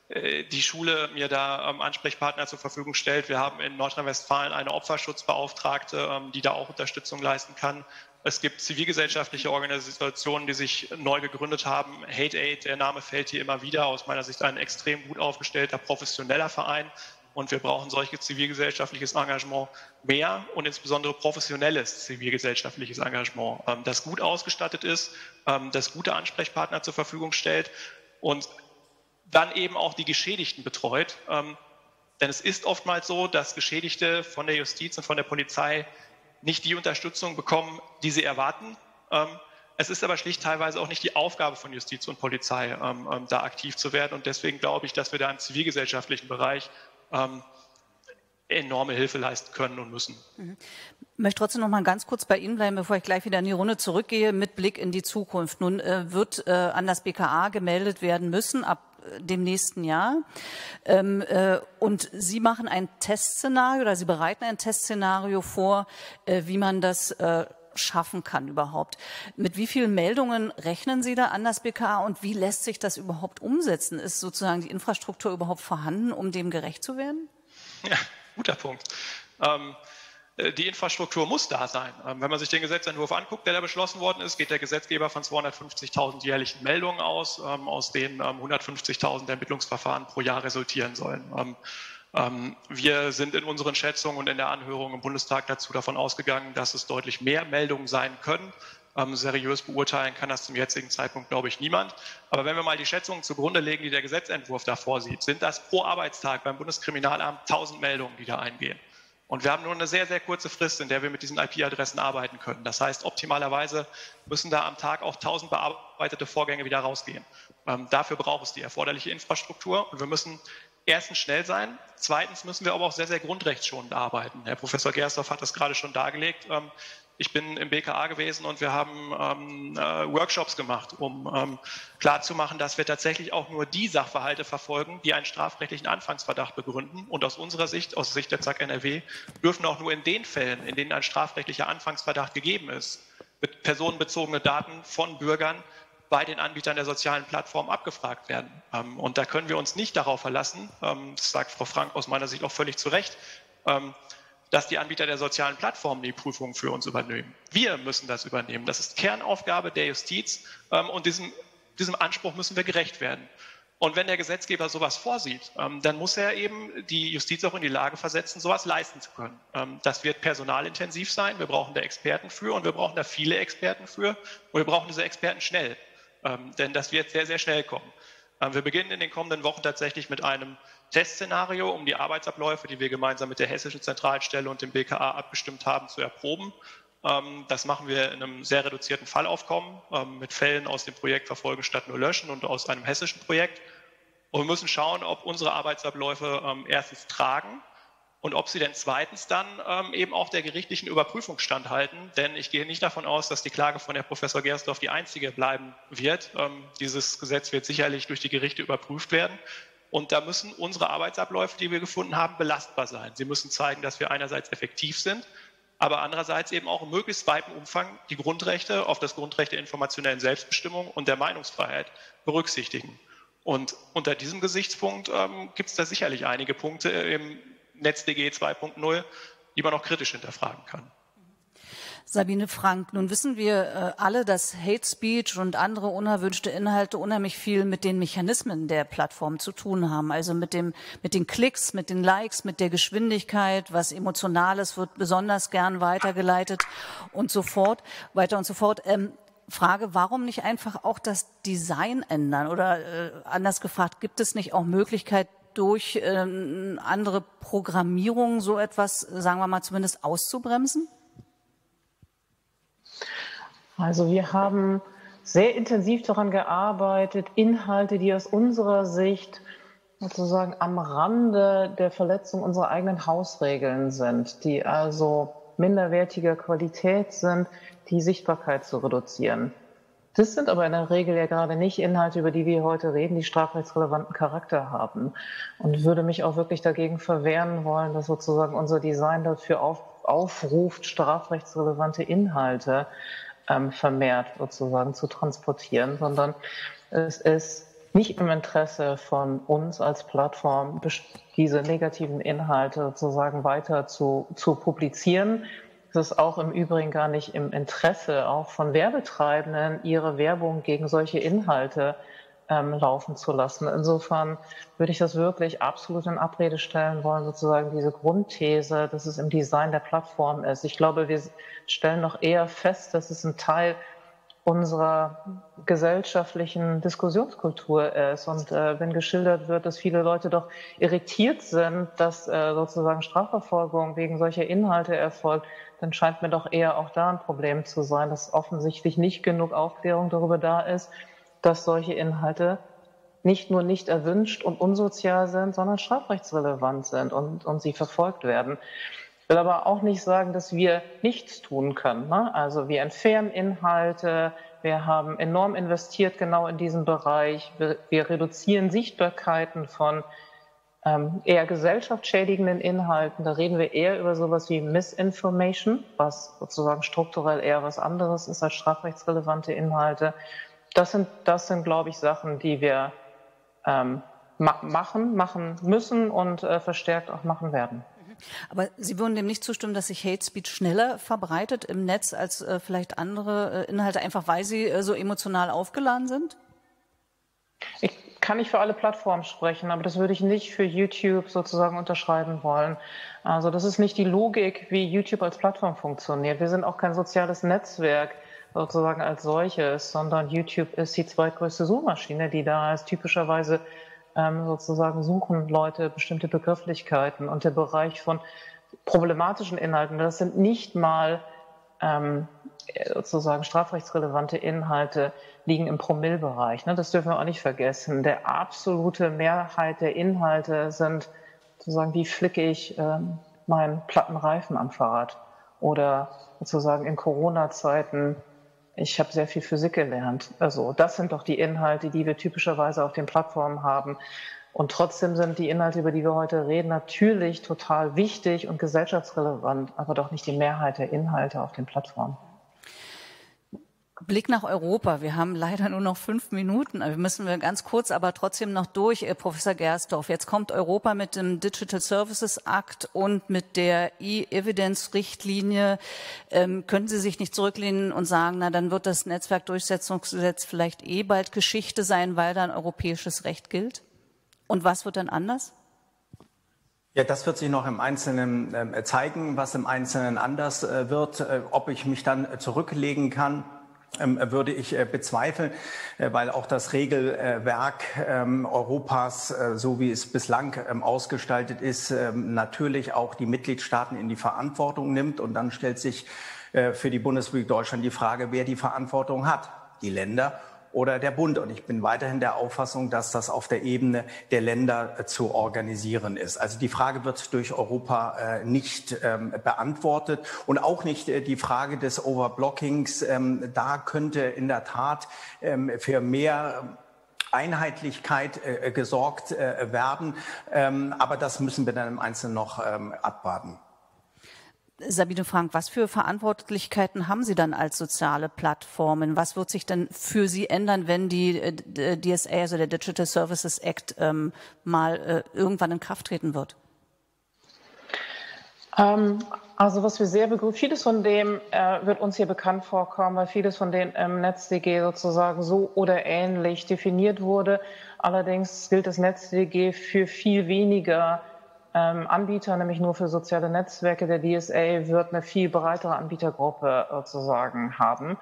äh, die Schule mir da ähm, Ansprechpartner zur Verfügung stellt. Wir haben in Nordrhein-Westfalen eine Opferschutzbeauftragte, ähm, die da auch Unterstützung leisten kann. Es gibt zivilgesellschaftliche Organisationen, die sich neu gegründet haben. Hate Aid, der Name fällt hier immer wieder. Aus meiner Sicht ein extrem gut aufgestellter, professioneller Verein. Und wir brauchen solches zivilgesellschaftliches Engagement mehr und insbesondere professionelles zivilgesellschaftliches Engagement, ähm, das gut ausgestattet ist, ähm, das gute Ansprechpartner zur Verfügung stellt und dann eben auch die Geschädigten betreut. Ähm, denn es ist oftmals so, dass Geschädigte von der Justiz und von der Polizei nicht die Unterstützung bekommen, die sie erwarten. Ähm, es ist aber schlicht teilweise auch nicht die Aufgabe von Justiz und Polizei, ähm, ähm, da aktiv zu werden. Und deswegen glaube ich, dass wir da im zivilgesellschaftlichen Bereich enorme Hilfe leisten können und müssen. Mhm. Ich möchte trotzdem noch mal ganz kurz bei Ihnen bleiben, bevor ich gleich wieder in die Runde zurückgehe, mit Blick in die Zukunft. Nun äh, wird äh, an das BKA gemeldet werden müssen ab dem nächsten Jahr. Ähm, äh, und Sie machen ein Testszenario oder Sie bereiten ein Testszenario vor, äh, wie man das äh, schaffen kann überhaupt. Mit wie vielen Meldungen rechnen Sie da an das BKA und wie lässt sich das überhaupt umsetzen? Ist sozusagen die Infrastruktur überhaupt vorhanden, um dem gerecht zu werden? Ja, guter Punkt. Ähm, äh, die Infrastruktur muss da sein. Ähm, wenn man sich den Gesetzentwurf anguckt, der da beschlossen worden ist, geht der Gesetzgeber von 250.000 jährlichen Meldungen aus, ähm, aus denen 150.000 ähm, Ermittlungsverfahren pro Jahr resultieren sollen. Wir sind in unseren Schätzungen und in der Anhörung im Bundestag dazu davon ausgegangen, dass es deutlich mehr Meldungen sein können. Seriös beurteilen kann das zum jetzigen Zeitpunkt, glaube ich, niemand. Aber wenn wir mal die Schätzungen zugrunde legen, die der Gesetzentwurf da vorsieht, sind das pro Arbeitstag beim Bundeskriminalamt 1000 Meldungen, die da eingehen. Und wir haben nur eine sehr, sehr kurze Frist, in der wir mit diesen IP-Adressen arbeiten können. Das heißt, optimalerweise müssen da am Tag auch 1000 bearbeitete Vorgänge wieder rausgehen. Ähm, dafür braucht es die erforderliche Infrastruktur und wir müssen erstens schnell sein, zweitens müssen wir aber auch sehr, sehr grundrechtsschonend arbeiten. Herr Professor Gersdorf hat das gerade schon dargelegt. Ähm, ich bin im BKA gewesen und wir haben ähm, äh, Workshops gemacht, um ähm, klarzumachen, dass wir tatsächlich auch nur die Sachverhalte verfolgen, die einen strafrechtlichen Anfangsverdacht begründen. Und aus unserer Sicht, aus Sicht der ZAK NRW, dürfen auch nur in den Fällen, in denen ein strafrechtlicher Anfangsverdacht gegeben ist, personenbezogene Daten von Bürgern bei den Anbietern der sozialen Plattform abgefragt werden. Ähm, und da können wir uns nicht darauf verlassen, ähm, das sagt Frau Frank aus meiner Sicht auch völlig zu Recht, ähm, dass die Anbieter der sozialen Plattformen die Prüfung für uns übernehmen. Wir müssen das übernehmen. Das ist Kernaufgabe der Justiz ähm, und diesem, diesem Anspruch müssen wir gerecht werden. Und wenn der Gesetzgeber sowas vorsieht, ähm, dann muss er eben die Justiz auch in die Lage versetzen, sowas leisten zu können. Ähm, das wird personalintensiv sein. Wir brauchen da Experten für und wir brauchen da viele Experten für und wir brauchen diese Experten schnell, ähm, denn das wird sehr, sehr schnell kommen. Ähm, wir beginnen in den kommenden Wochen tatsächlich mit einem Testszenario, um die Arbeitsabläufe, die wir gemeinsam mit der Hessischen Zentralstelle und dem BKA abgestimmt haben, zu erproben. Ähm, das machen wir in einem sehr reduzierten Fallaufkommen ähm, mit Fällen aus dem Projekt Verfolgen statt nur löschen und aus einem hessischen Projekt. Und wir müssen schauen, ob unsere Arbeitsabläufe ähm, erstens tragen und ob sie denn zweitens dann eben auch der gerichtlichen Überprüfung standhalten. Denn ich gehe nicht davon aus, dass die Klage von Herrn Professor Gersdorf die einzige bleiben wird. dieses Gesetz wird sicherlich durch die Gerichte überprüft werden. Und da müssen unsere Arbeitsabläufe, die wir gefunden haben, belastbar sein. Sie müssen zeigen, dass wir einerseits effektiv sind, aber andererseits eben auch in möglichst weitem Umfang die Grundrechte auf das Grundrecht der informationellen Selbstbestimmung und der Meinungsfreiheit berücksichtigen. Und unter diesem Gesichtspunkt ähm, gibt es da sicherlich einige Punkte im NetzDG 2.0, die man auch kritisch hinterfragen kann. Sabine Frank, nun wissen wir äh, alle, dass Hate Speech und andere unerwünschte Inhalte unheimlich viel mit den Mechanismen der Plattform zu tun haben. Also mit dem, mit den Klicks, mit den Likes, mit der Geschwindigkeit, was Emotionales wird besonders gern weitergeleitet und so fort, weiter und so fort. Ähm, Frage, warum nicht einfach auch das Design ändern? Oder äh, anders gefragt, gibt es nicht auch Möglichkeit, durch ähm, andere Programmierung so etwas, sagen wir mal, zumindest auszubremsen? Also wir haben sehr intensiv daran gearbeitet, Inhalte, die aus unserer Sicht sozusagen am Rande der Verletzung unserer eigenen Hausregeln sind, die also minderwertiger Qualität sind, die Sichtbarkeit zu reduzieren. Das sind aber in der Regel ja gerade nicht Inhalte, über die wir heute reden, die strafrechtsrelevanten Charakter haben. Und würde mich auch wirklich dagegen verwehren wollen, dass sozusagen unser Design dafür auf, aufruft, strafrechtsrelevante Inhalte ähm, vermehrt sozusagen zu transportieren, sondern es ist nicht im Interesse von uns als Plattform, diese negativen Inhalte sozusagen weiter zu, zu publizieren. Es ist auch im Übrigen gar nicht im Interesse auch von Werbetreibenden, ihre Werbung gegen solche Inhalte ähm, laufen zu lassen. Insofern würde ich das wirklich absolut in Abrede stellen wollen, sozusagen diese Grundthese, dass es im Design der Plattform ist. Ich glaube, wir stellen noch eher fest, dass es ein Teil unserer gesellschaftlichen Diskussionskultur ist. Und äh, wenn geschildert wird, dass viele Leute doch irritiert sind, dass äh, sozusagen Strafverfolgung wegen solcher Inhalte erfolgt, dann scheint mir doch eher auch da ein Problem zu sein, dass offensichtlich nicht genug Aufklärung darüber da ist, dass solche Inhalte nicht nur nicht erwünscht und unsozial sind, sondern strafrechtsrelevant sind und, und sie verfolgt werden. Ich will aber auch nicht sagen, dass wir nichts tun können. Ne? Also wir entfernen Inhalte, wir haben enorm investiert genau in diesem Bereich, wir, wir reduzieren Sichtbarkeiten von ähm, eher gesellschaftsschädigenden Inhalten. Da reden wir eher über sowas wie Misinformation, was sozusagen strukturell eher was anderes ist als strafrechtsrelevante Inhalte das sind, das sind, glaube ich, Sachen, die wir ähm, ma machen, machen müssen und äh, verstärkt auch machen werden. Aber Sie würden dem nicht zustimmen, dass sich Hate Speech schneller verbreitet im Netz als äh, vielleicht andere äh, Inhalte, einfach weil sie äh, so emotional aufgeladen sind? Ich kann nicht für alle Plattformen sprechen, aber das würde ich nicht für YouTube sozusagen unterschreiben wollen. Also das ist nicht die Logik, wie YouTube als Plattform funktioniert. Wir sind auch kein soziales Netzwerk sozusagen als solches, sondern YouTube ist die zweitgrößte Suchmaschine, die da ist. Typischerweise ähm, sozusagen suchen Leute bestimmte Begrifflichkeiten und der Bereich von problematischen Inhalten, das sind nicht mal ähm, sozusagen strafrechtsrelevante Inhalte liegen im Promillbereich. Ne? Das dürfen wir auch nicht vergessen. Der absolute Mehrheit der Inhalte sind sozusagen, wie flicke ich ähm, meinen platten Reifen am Fahrrad oder sozusagen in Corona-Zeiten ich habe sehr viel Physik gelernt. Also das sind doch die Inhalte, die wir typischerweise auf den Plattformen haben. Und trotzdem sind die Inhalte, über die wir heute reden, natürlich total wichtig und gesellschaftsrelevant, aber doch nicht die Mehrheit der Inhalte auf den Plattformen. Blick nach Europa. Wir haben leider nur noch fünf Minuten. Wir müssen wir ganz kurz, aber trotzdem noch durch, äh, Professor Gersdorf. Jetzt kommt Europa mit dem Digital Services Act und mit der E-Evidence-Richtlinie. Ähm, können Sie sich nicht zurücklehnen und sagen, na, dann wird das Netzwerkdurchsetzungsgesetz vielleicht eh bald Geschichte sein, weil dann europäisches Recht gilt? Und was wird dann anders? Ja, das wird sich noch im Einzelnen äh, zeigen, was im Einzelnen anders äh, wird, äh, ob ich mich dann zurücklegen kann ähm, würde ich äh, bezweifeln, äh, weil auch das Regelwerk ähm, Europas, äh, so wie es bislang ähm, ausgestaltet ist, natürlich auch die Mitgliedstaaten in die Verantwortung nimmt. Und dann stellt sich für die Bundesrepublik Deutschland die Frage, wer die Verantwortung hat. Die Länder oder der Bund. Und ich bin weiterhin der Auffassung, dass das auf der Ebene der Länder äh, zu organisieren ist. Also die Frage wird durch Europa äh, nicht ähm, beantwortet und auch nicht äh, die Frage des Overblockings. Ähm, da könnte in der Tat ähm, für mehr Einheitlichkeit gesorgt werden. Aber das müssen wir dann im Einzelnen noch abwarten. Sabine Frank, was für Verantwortlichkeiten haben Sie dann als soziale Plattformen? Was wird sich denn für Sie ändern, wenn die äh, DSA, also der Digital Services Act, ähm, mal äh, irgendwann in Kraft treten wird? Ähm, also was wir sehr begrüßen, vieles von dem äh, wird uns hier bekannt vorkommen, weil vieles von dem im NetzDG sozusagen so oder ähnlich definiert wurde. Allerdings gilt das NetzDG für viel weniger ähm, Anbieter, nämlich nur für soziale Netzwerke. Der DSA wird eine viel breitere Anbietergruppe sozusagen haben.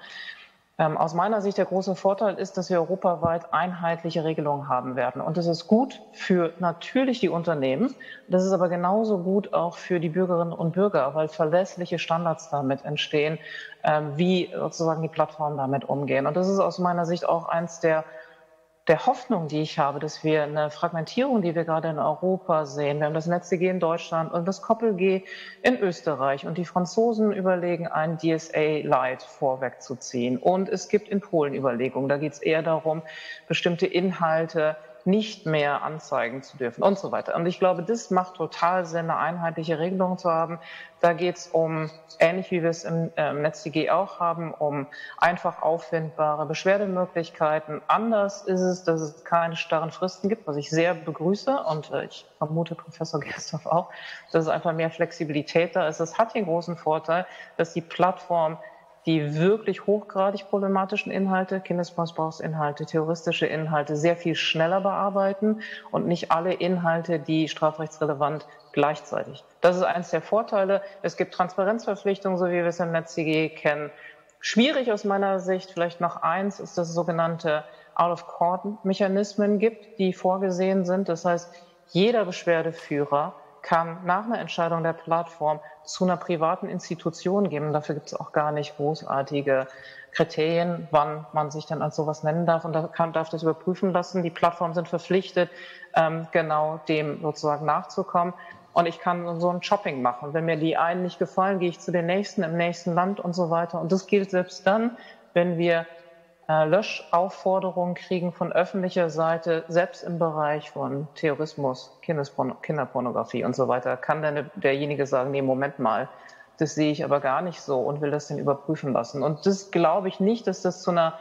Ähm, aus meiner Sicht der große Vorteil ist, dass wir europaweit einheitliche Regelungen haben werden. Und das ist gut für natürlich die Unternehmen. Das ist aber genauso gut auch für die Bürgerinnen und Bürger, weil verlässliche Standards damit entstehen, ähm, wie sozusagen die Plattformen damit umgehen. Und das ist aus meiner Sicht auch eins der der Hoffnung, die ich habe, dass wir eine Fragmentierung, die wir gerade in Europa sehen, wir haben das NetzDG in Deutschland und das Koppel-G in Österreich und die Franzosen überlegen, ein DSA Light vorwegzuziehen. Und es gibt in Polen Überlegungen, da geht es eher darum, bestimmte Inhalte nicht mehr anzeigen zu dürfen und so weiter. Und ich glaube, das macht total Sinn, eine einheitliche Regelung zu haben. Da geht es um, ähnlich wie wir es im äh, NetzDG auch haben, um einfach auffindbare Beschwerdemöglichkeiten. Anders ist es, dass es keine starren Fristen gibt, was ich sehr begrüße und äh, ich vermute Professor Gersthoff auch, dass es einfach mehr Flexibilität da ist. Es hat den großen Vorteil, dass die Plattform die wirklich hochgradig problematischen Inhalte, Kindesmissbrauchsinhalte, terroristische Inhalte sehr viel schneller bearbeiten und nicht alle Inhalte, die strafrechtsrelevant gleichzeitig. Das ist eines der Vorteile. Es gibt Transparenzverpflichtungen, so wie wir es im NetzDG kennen. Schwierig aus meiner Sicht vielleicht noch eins ist, dass es sogenannte Out-of-Court-Mechanismen gibt, die vorgesehen sind. Das heißt, jeder Beschwerdeführer kann nach einer Entscheidung der Plattform zu einer privaten Institution gehen. Dafür gibt es auch gar nicht großartige Kriterien, wann man sich dann als sowas nennen darf. Und da kann, darf das überprüfen lassen. Die Plattformen sind verpflichtet, ähm, genau dem sozusagen nachzukommen. Und ich kann so ein Shopping machen. Wenn mir die einen nicht gefallen, gehe ich zu den nächsten im nächsten Land und so weiter. Und das gilt selbst dann, wenn wir Löschaufforderungen kriegen von öffentlicher Seite, selbst im Bereich von Terrorismus, Kinderpornografie und so weiter, kann dann derjenige sagen, nee, Moment mal, das sehe ich aber gar nicht so und will das dann überprüfen lassen. Und das glaube ich nicht, dass das zu einer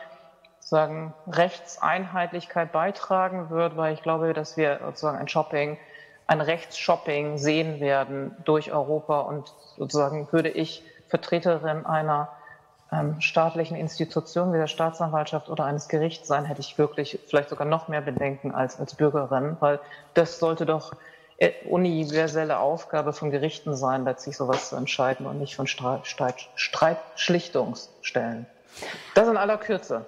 sagen Rechtseinheitlichkeit beitragen wird, weil ich glaube, dass wir sozusagen ein Shopping, ein Rechtsshopping sehen werden durch Europa und sozusagen würde ich Vertreterin einer ähm, staatlichen Institutionen wie der Staatsanwaltschaft oder eines Gerichts sein, hätte ich wirklich vielleicht sogar noch mehr Bedenken als als Bürgerin, weil das sollte doch äh, universelle Aufgabe von Gerichten sein, letztlich sowas zu entscheiden und nicht von Streit, Streitschlichtungsstellen. Das in aller Kürze.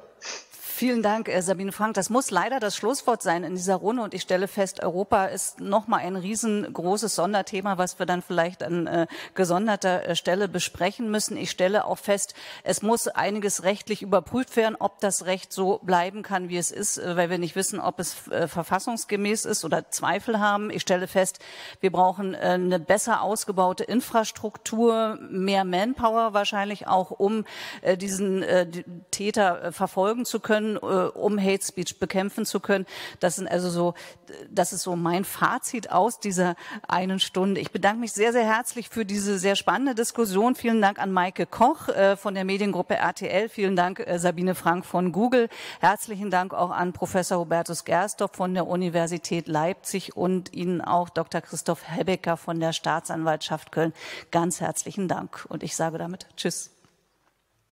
Vielen Dank, äh, Sabine Frank. Das muss leider das Schlusswort sein in dieser Runde. Und ich stelle fest, Europa ist nochmal ein riesengroßes Sonderthema, was wir dann vielleicht an äh, gesonderter äh, Stelle besprechen müssen. Ich stelle auch fest, es muss einiges rechtlich überprüft werden, ob das Recht so bleiben kann, wie es ist, äh, weil wir nicht wissen, ob es äh, verfassungsgemäß ist oder Zweifel haben. Ich stelle fest, wir brauchen äh, eine besser ausgebaute Infrastruktur, mehr Manpower wahrscheinlich auch, um diesen Täter verfolgen zu können können, äh, um Hate Speech bekämpfen zu können. Das sind also so, das ist so mein Fazit aus dieser einen Stunde. Ich bedanke mich sehr, sehr herzlich für diese sehr spannende Diskussion. Vielen Dank an Maike Koch äh, von der Mediengruppe RTL. Vielen Dank äh, Sabine Frank von Google. Herzlichen Dank auch an Professor Hubertus Gerstorf von der Universität Leipzig und Ihnen auch Dr. Christoph Hebecker von der Staatsanwaltschaft Köln. Ganz herzlichen Dank. Und ich sage damit Tschüss.